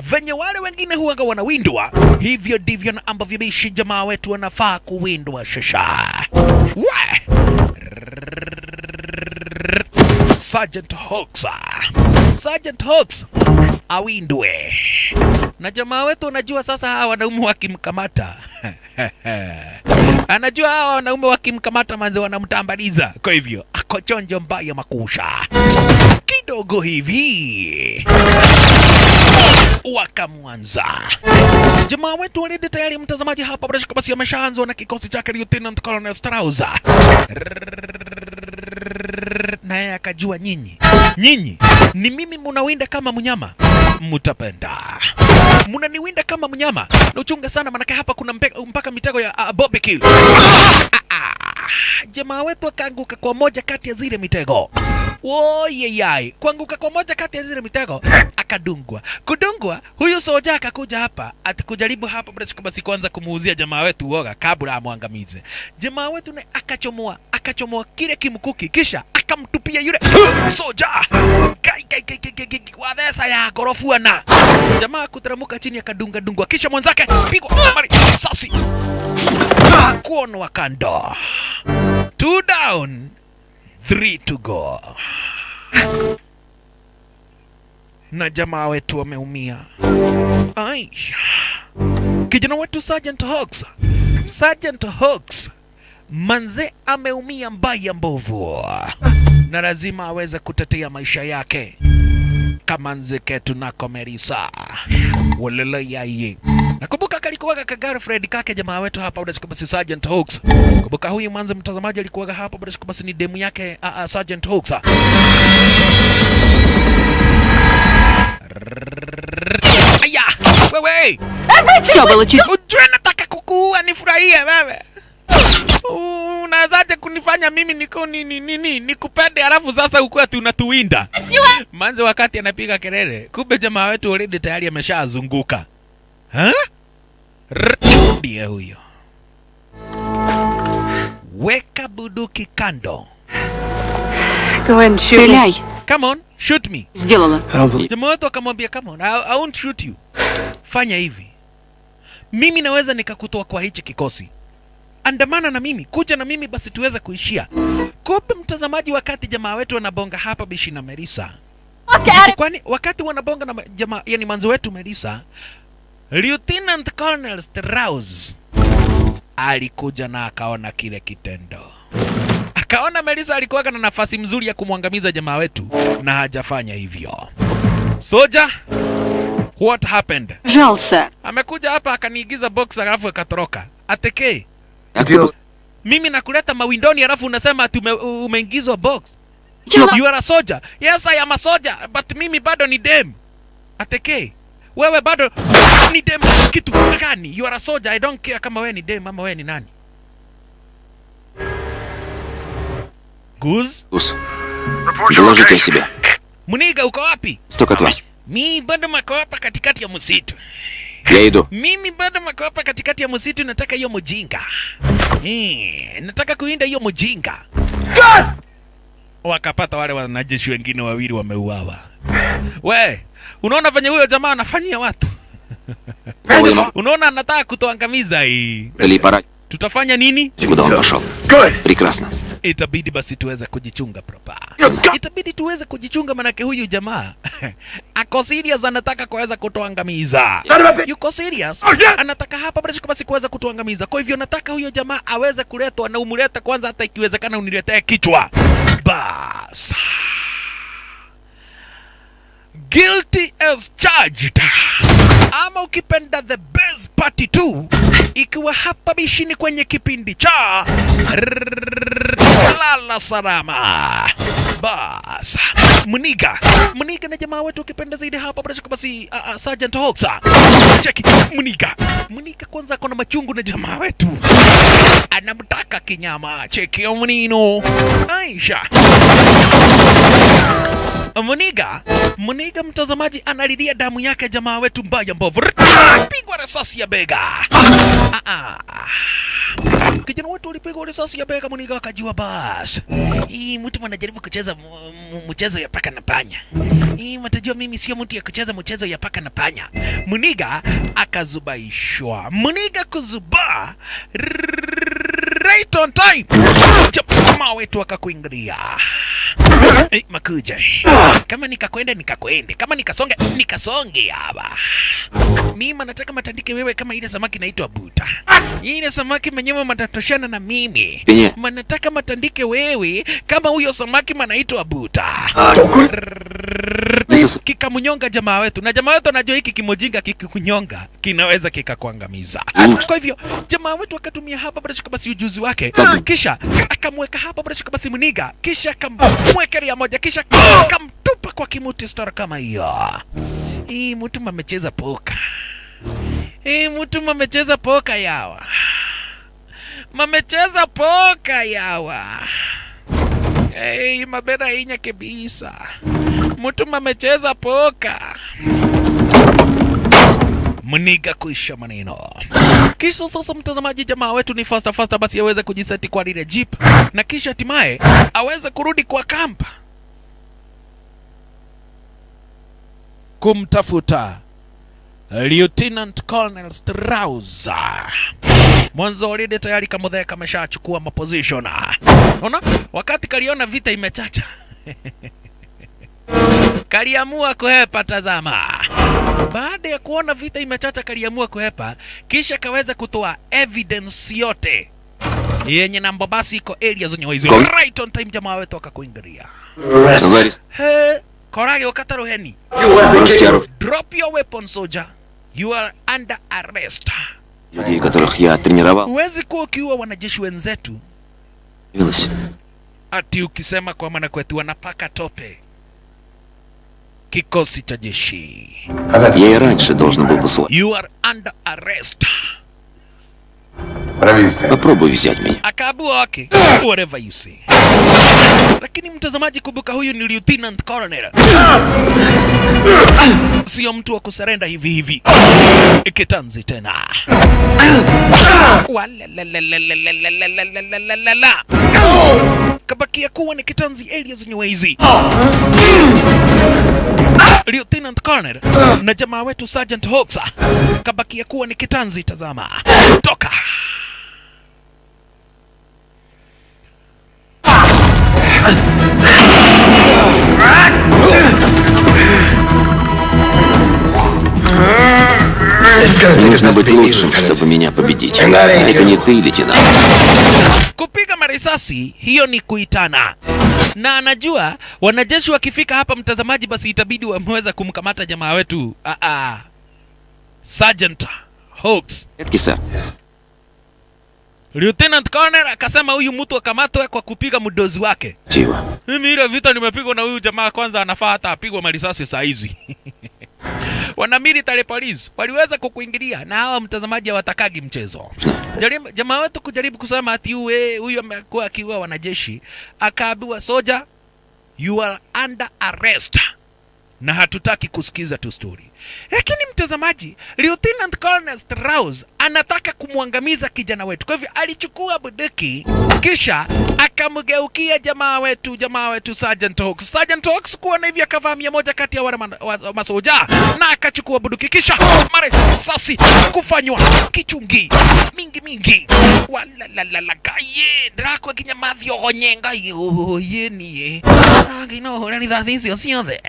venye wale wengine huwaga wanawindwa, hivyo ndivyo ambavyo bishi jamaa wetu wanafaa kuwindwa. Shasha we Sergeant Hawks, Sergeant Hawks awindwe. Na jamaa wetu unajua sasa hawa wanaume wakimkamata. [LAUGHS] Anajua hawa wanaume wakimkamata manze wanamtambaliza. Kwa hivyo ako chonjo mbaya makusha. Kidogo hivi. Wakamwanza. Jamaa wetu walidi tayari mtazamaji hapa bila shaka basi ameshaanzwa na kikosi chake Lieutenant Colonel Strauss naye akajua nyinyi nyinyi ni mimi munawinda kama mnyama mutapenda. Munaniwinda kama mnyama na uchunga sana manake hapa kuna mpe, mpaka mitego ya uh, barbecue. Ah, ah. jamaa wetu akaanguka kwa moja kati ya zile mitego. Woyeyai kuanguka kwa moja kati ya zile mitego akadungwa. Kudungwa huyu soja akakuja hapa atakujaribu hapa basi kwanza kumuuzia jamaa wetu uoga kabla amwangamize jamaa wetu naye akachomoa akachomoa kile kimkuki kisha akamtupia yule soja kai kai kai kai kai kwa wadhesa ya gorofuana jamaa kuteremuka chini akadunga dungwa kisha mwenzake pigwa mari sasi. Kuonwa kando. Two down three to go. Na jamaa wetu wameumia aisha kijana wetu Sergeant Hawks. Sergeant Hawks manze ameumia mbaya mbovu na lazima aweze kutetea maisha yake kamanzike tunakomerisa waleleyaye nakumbuka kalikuwaga ka girlfriend kake jamaa wetu hapa unashikama si Sergeant Hawks. Kumbuka huyu mwanzo mtazamaji alikuwaga hapa unashikama si ni demu yake uh, uh, Sergeant Hawks. Aya, wewe. Sio bali tu. Udre nataka kukuua nifurahie wewe unawezaje kunifanya mimi niko ni, ni, ni, ni, nikupende halafu sasa ukuwa ati unatuwinda manze wakati anapiga kelele kumbe jamaa wetu already tayari ameshazunguka Ha? Rrr, ndiye huyo weka buduki kando Go ahead and shoot me. Стреляй. come on shoot me Сделала. jamaa wetu akamwambia come on I, I won't shoot you fanya hivi mimi naweza nikakutoa kwa hichi kikosi andamana na mimi, kuja na mimi basi tuweze kuishia. Kupe mtazamaji, wakati jamaa wetu wanabonga hapa Bishi na Merisa. Okay. Kwani wakati wanabonga na jamaa yani manzo wetu Merisa, Lieutenant Colonel Strauss alikuja na akaona kile kitendo akaona merisa alikuwa na nafasi mzuri ya kumwangamiza jamaa wetu na hajafanya hivyo. Soja, what happened? Jalsa amekuja hapa akaniigiza box alafu akatoroka. Atekee А Deal. кто mimi nakuleta mawindoni alafu unasema ati ume, umeingizwa box. Чего? You are a soldier. Yes, I am a soldier, but mimi bado ni dem. Ateke, wewe bado ni dem kitu gani? You are a soldier. I don't care kama wewe ni dem ama wewe ni nani. Goose, Ус, Report your доложите о location. себе. Muniga uko wapi? Столько от вас. Mi bado mako hapa katikati ya msitu. Я иду. Mimi bado mako hapa katikati ya msitu, nataka hiyo mjinga. Eh, nataka kuinda hiyo mjinga. Wakapata wale wanajeshi wengine wawili wameuawa. We, unaona venye huyo jamaa anafanyia watu? [LAUGHS] По-моему, Unaona anataka kutuangamiza hii. или пора. Tutafanya nini? Куда он пошел? Good. Прекрасно. Itabidi basi tuweze kujichunga proper. Itabidi tuweze kujichunga, manake huyu jamaa [LAUGHS] ako serious, anataka kuweza kutuangamiza. Bitch. Yuko serious, Oh, anataka hapa basi kwa basi kuweza kutuangamiza. Kwa hivyo nataka huyo jamaa aweze kuletwa na umlete kwanza, hata ikiwezekana uniletee kichwa. Bas guilty as charged. Ama ukipenda the best party tu ikiwa hapa bishini kwenye kipindi cha lala salama. Bas mniga mniga na jamaa wetu ukipenda zaidi hapa bila shaka basi uh, uh, sergeant Hoxa cheki mniga mniga kwanza kona machungu na jamaa wetu. Anamtaka kinyama. Cheki mnino. Aisha Muniga, Muniga mtazamaji analilia damu yake jamaa wetu mbaya mbovu. Pigwa risasi ya bega. Ah, ah. Kijana wetu ulipigwa risasi ya bega, Muniga akajua bas. Hii mtu anajaribu kucheza mchezo ya paka na panya. Hii mtajua mimi sio mtu ya kucheza mchezo ya paka na panya. Muniga akazubaishwa. Muniga kuzuba right on time. Chapuma wetu akakuingilia. Eh, makuja kama nikakwenda nikakwende kama nikasonge nikasonge hapa. Mimi nataka matandike wewe kama ile samaki naitwa buta. Ile samaki mwenyewe matatoshana na mimi. Manataka matandike wewe kama huyo samaki manaitwa buta. Sasa- kikamnyonga jamaa wetu na jamaa wetu anajua hiki kimojinga kikikunyonga kinaweza kikakuangamiza. Mm. kwa hivyo jamaa wetu akatumia hapa bila shaka basi ujuzi wake. Tabu. kisha akamweka hapa bila shaka basi mniga kisha akamwekelea moja kisha akamtupa kwa kimuti stora kama hiyo. Hii mtu amecheza poka hii mtu mamecheza poka yawa. Mamecheza poka yawa. Hey, mabera inya kabisa mtu mamecheza poka mniga kuisha maneno kisha sasa mtazamaji jamaa wetu ni fasta fasta basi aweze kujiseti kwa lile jeep na kisha hatimaye aweze kurudi kwa kampa kumtafuta Lieutenant Colonel Strauza. Mwanzo already tayari Kamuthee kameshachukua maposition. Unaona? Wakati kaliona vita imechacha. [LAUGHS] kaliamua kuhepa. Tazama, baada ya kuona vita imechacha, kaliamua kuhepa, kisha kaweza kutoa evidence yote yenye namba basi iko area zenye waizi. Right on time, jamaa wetu akakuingilia. Korage ukataro heni, drop your weapon soldier, you are under arrest. Huwezi kuwa ukiua wanajeshi wenzetu. Ati ukisema kwa maana kwetu wanapaka tope. Я и раньше должен был посылать. You are under arrest. Попробуй взять меня. Wake whatever you say. Lakini mtazamaji, kumbuka huyu ni Lieutenant Colonel, sio mtu wa kuserenda hivi hivi. Kitanzi tena Walalalalalalalalalalalala. kabakia kuwa ni kitanzi area zenye hizi Lieutenant Colonel na jamaa wetu Sergeant Hoxa kabakia kuwa ni kitanzi. Tazama, toka It's gonna take us Нужно to быть beat me, лучшим, Lieutenant. чтобы меня победить. And that ain't Это you. не ты, лейтенант. kupiga marisasi hiyo ni kuitana na anajua wanajeshi wakifika hapa mtazamaji basi itabidi wameweza kumkamata jamaa wetu ah, ah. Sergeant Hawks Порядки, сэр. Lieutenant Colonel akasema huyu mtu akamatwe kwa kupiga mdozi wake. Jiwa. Mimi ile vita nimepigwa na huyu jamaa kwanza anafaa hata apigwe marisasi saa hizi. [LAUGHS] Wana military police waliweza kukuingilia na hawa mtazamaji hawatakagi mchezo. Jamaa wetu kujaribu kusema ati huyu eh, amekuwa akiua wanajeshi akaambiwa soja, you are under arrest na hatutaki kusikiza tu story. Lakini mtazamaji, Lieutenant Colonel Strauss anataka kumwangamiza kijana wetu. Kwa hivyo alichukua bunduki kisha akamgeukia jamaa wetu jamaa wetu sergeant hawks. Sergeant hawks kuona hivyo akavamia moja kati ya wale masoja na akachukua bunduki kisha marisasi kufanywa kichungi mingi mingi. Walalalalagaye drako kinya ogonyenga yoyenie nginohũra rithathi icio ciothe.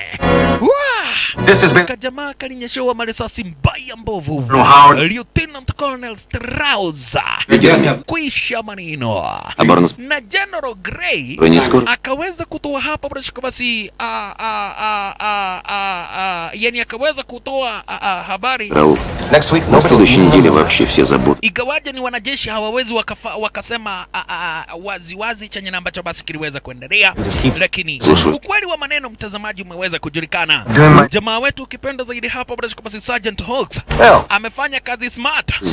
Wah! This has been kajamaa kalinyeshewa marisasi mbaya mbovu. Colonel Howard. lieutenant Colonel Strauss Ведя kuisha maneno оборона na General Grey Kwenye score. akaweza kutoa hapa brashika basi a, a, a, a, a, a, yani akaweza kutoa a, a, habari Раул. Next week, На следующей неделе вообще все забудут. ingawaje ni wanajeshi hawawezi wakafa, wakasema a, a, a, waziwazi chenye na ambacho basi kiliweza kuendelea, Just keep- lakini Слушаю. ukweli wa maneno mtazamaji umeweza kujulikana. Doing my- Jamaa wetu ukipenda zaidi hapa brashika basi Sergeant Hawks Well, amefanya kazi smart Сделать.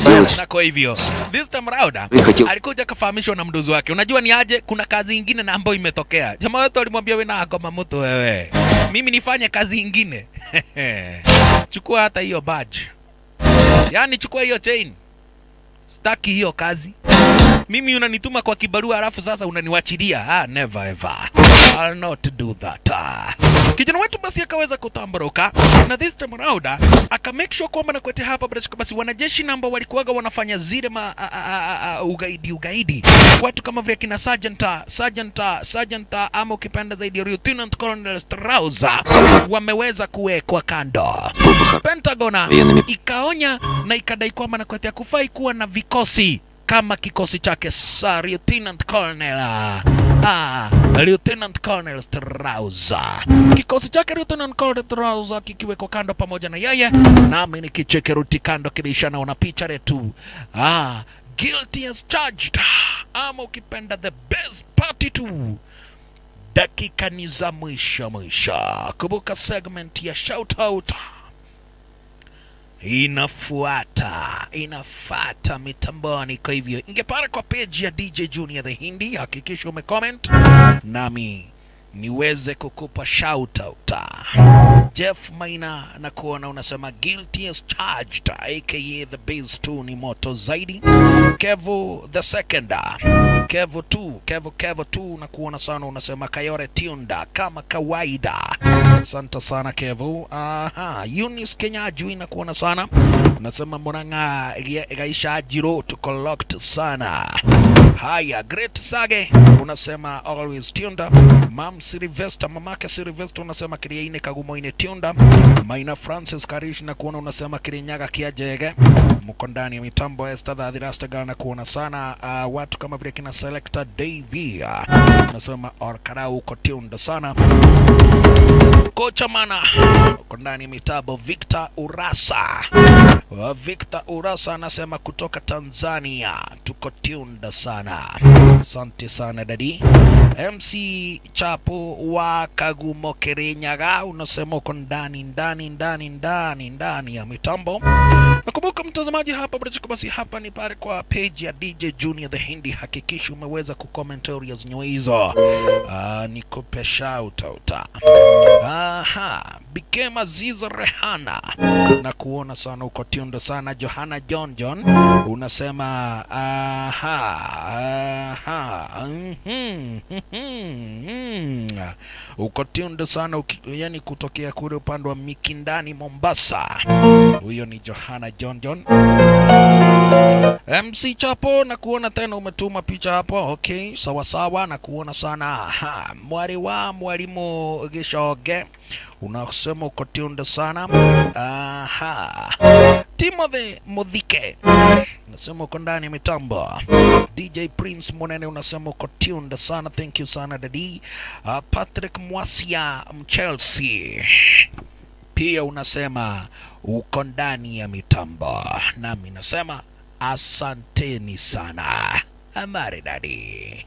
na kwa hivyo. This time round alikuja kafahamishwa na mdozi wake. Unajua ni aje, kuna kazi ingine na ambayo imetokea. Jamaa wetu alimwambia wewe na ngoma mtu wewe, mimi nifanye kazi ingine. [LAUGHS] Chukua hata hiyo badge, yani chukua hiyo chain, staki hiyo kazi mimi unanituma kwa kibarua alafu sasa unaniwachilia. Ah, never ever. I'll not do that. Ah. Kijana wetu basi akaweza kutambaroka na this time around aka make sure kwamba nakwete hapa bila basi wanajeshi namba walikuwaga wanafanya zile ma, a, a, a, ugaidi ugaidi watu kama vile kina sergeant sergeant sergeant ama ukipenda zaidi lieutenant colonel Strauza wameweza kuwekwa kando. Pentagon ikaonya na ikadai kwamba nakwete kufai kuwa na vikosi kama kikosi chake Sir Lieutenant Colonel ah, Lieutenant Colonel Strauza. Kikosi chake Lieutenant Colonel Strauza kikiwekwa kando pamoja na yeye, nami nikichekeruti kando kibisha naona picha letu ah, guilty as charged, ama ukipenda the best party tu dakika ni za mwisho mwisho. Kumbuka segment ya shout out inafuata inafata mitamboni. Kwa hivyo ingepara kwa page ya DJ Junior the Hindi, hakikisha umecomment nami niweze kukupa shout out. Jeff Maina na kuona unasema guilty as charged, aka the base 2 ni moto zaidi. Kevo the second, Kevo 2, Kevo Kevo 2 na kuona sana unasema Kayore Tiunda kama kawaida. Asante sana Kevo. Aha, Eunice na kuona sana unasema Murang'a Ga- Gaisha Jiro tuko locked sana. Haya, Great Sage unasema always tuned up. Mam Sylvester, mamake Sylvester unasema kiriaine kagumoine up Maina Francis Karish na kuona unasema kirinyaga kiajege. Mko ndani ya mitambo Esther the Rastagal na kuona sana uh, watu kama vile kina Selector Davy unasema Orkarau uko tuned sana. Kocha mana uko ndani ya mitambo Victor Urasa. Uh, Victor Urasa anasema kutoka Tanzania tuko tuned sana. Asante sana dadi. MC Chapo wa Kagumo Kirinyaga unasema uko ndani ndani ndani ndani ndani ya mitambo. Nakumbuka mtazamaji hapa basi hapa ni pale kwa page ya DJ Junior the Hindi. Hakikisha umeweza kucomment areas nyo hizo. Ah, nikupe shout out. Aha, became Aziza Rehana na kuona sana uko tuned sana. Johanna John John unasema aha, aha, mhm, mhm. uko tuned sana yani kutokea kule upande wa Mikindani Mombasa. Huyo ni Johanna John John. MC Chapo na kuona tena umetuma picha hapo. Okay, sawa sawa na kuona sana. Ha, mwari wa mwalimu Gishoge unasema uko tunde sana. Aha. Timothy Mudhike unasema uko ndani mitambo. DJ Prince Munene unasema uko tunde sana. Thank you sana dadi. Uh, Patrick Mwasia Mchelsea pia unasema uko ndani ya mitambo, nami nasema asanteni sana. Amari dadi.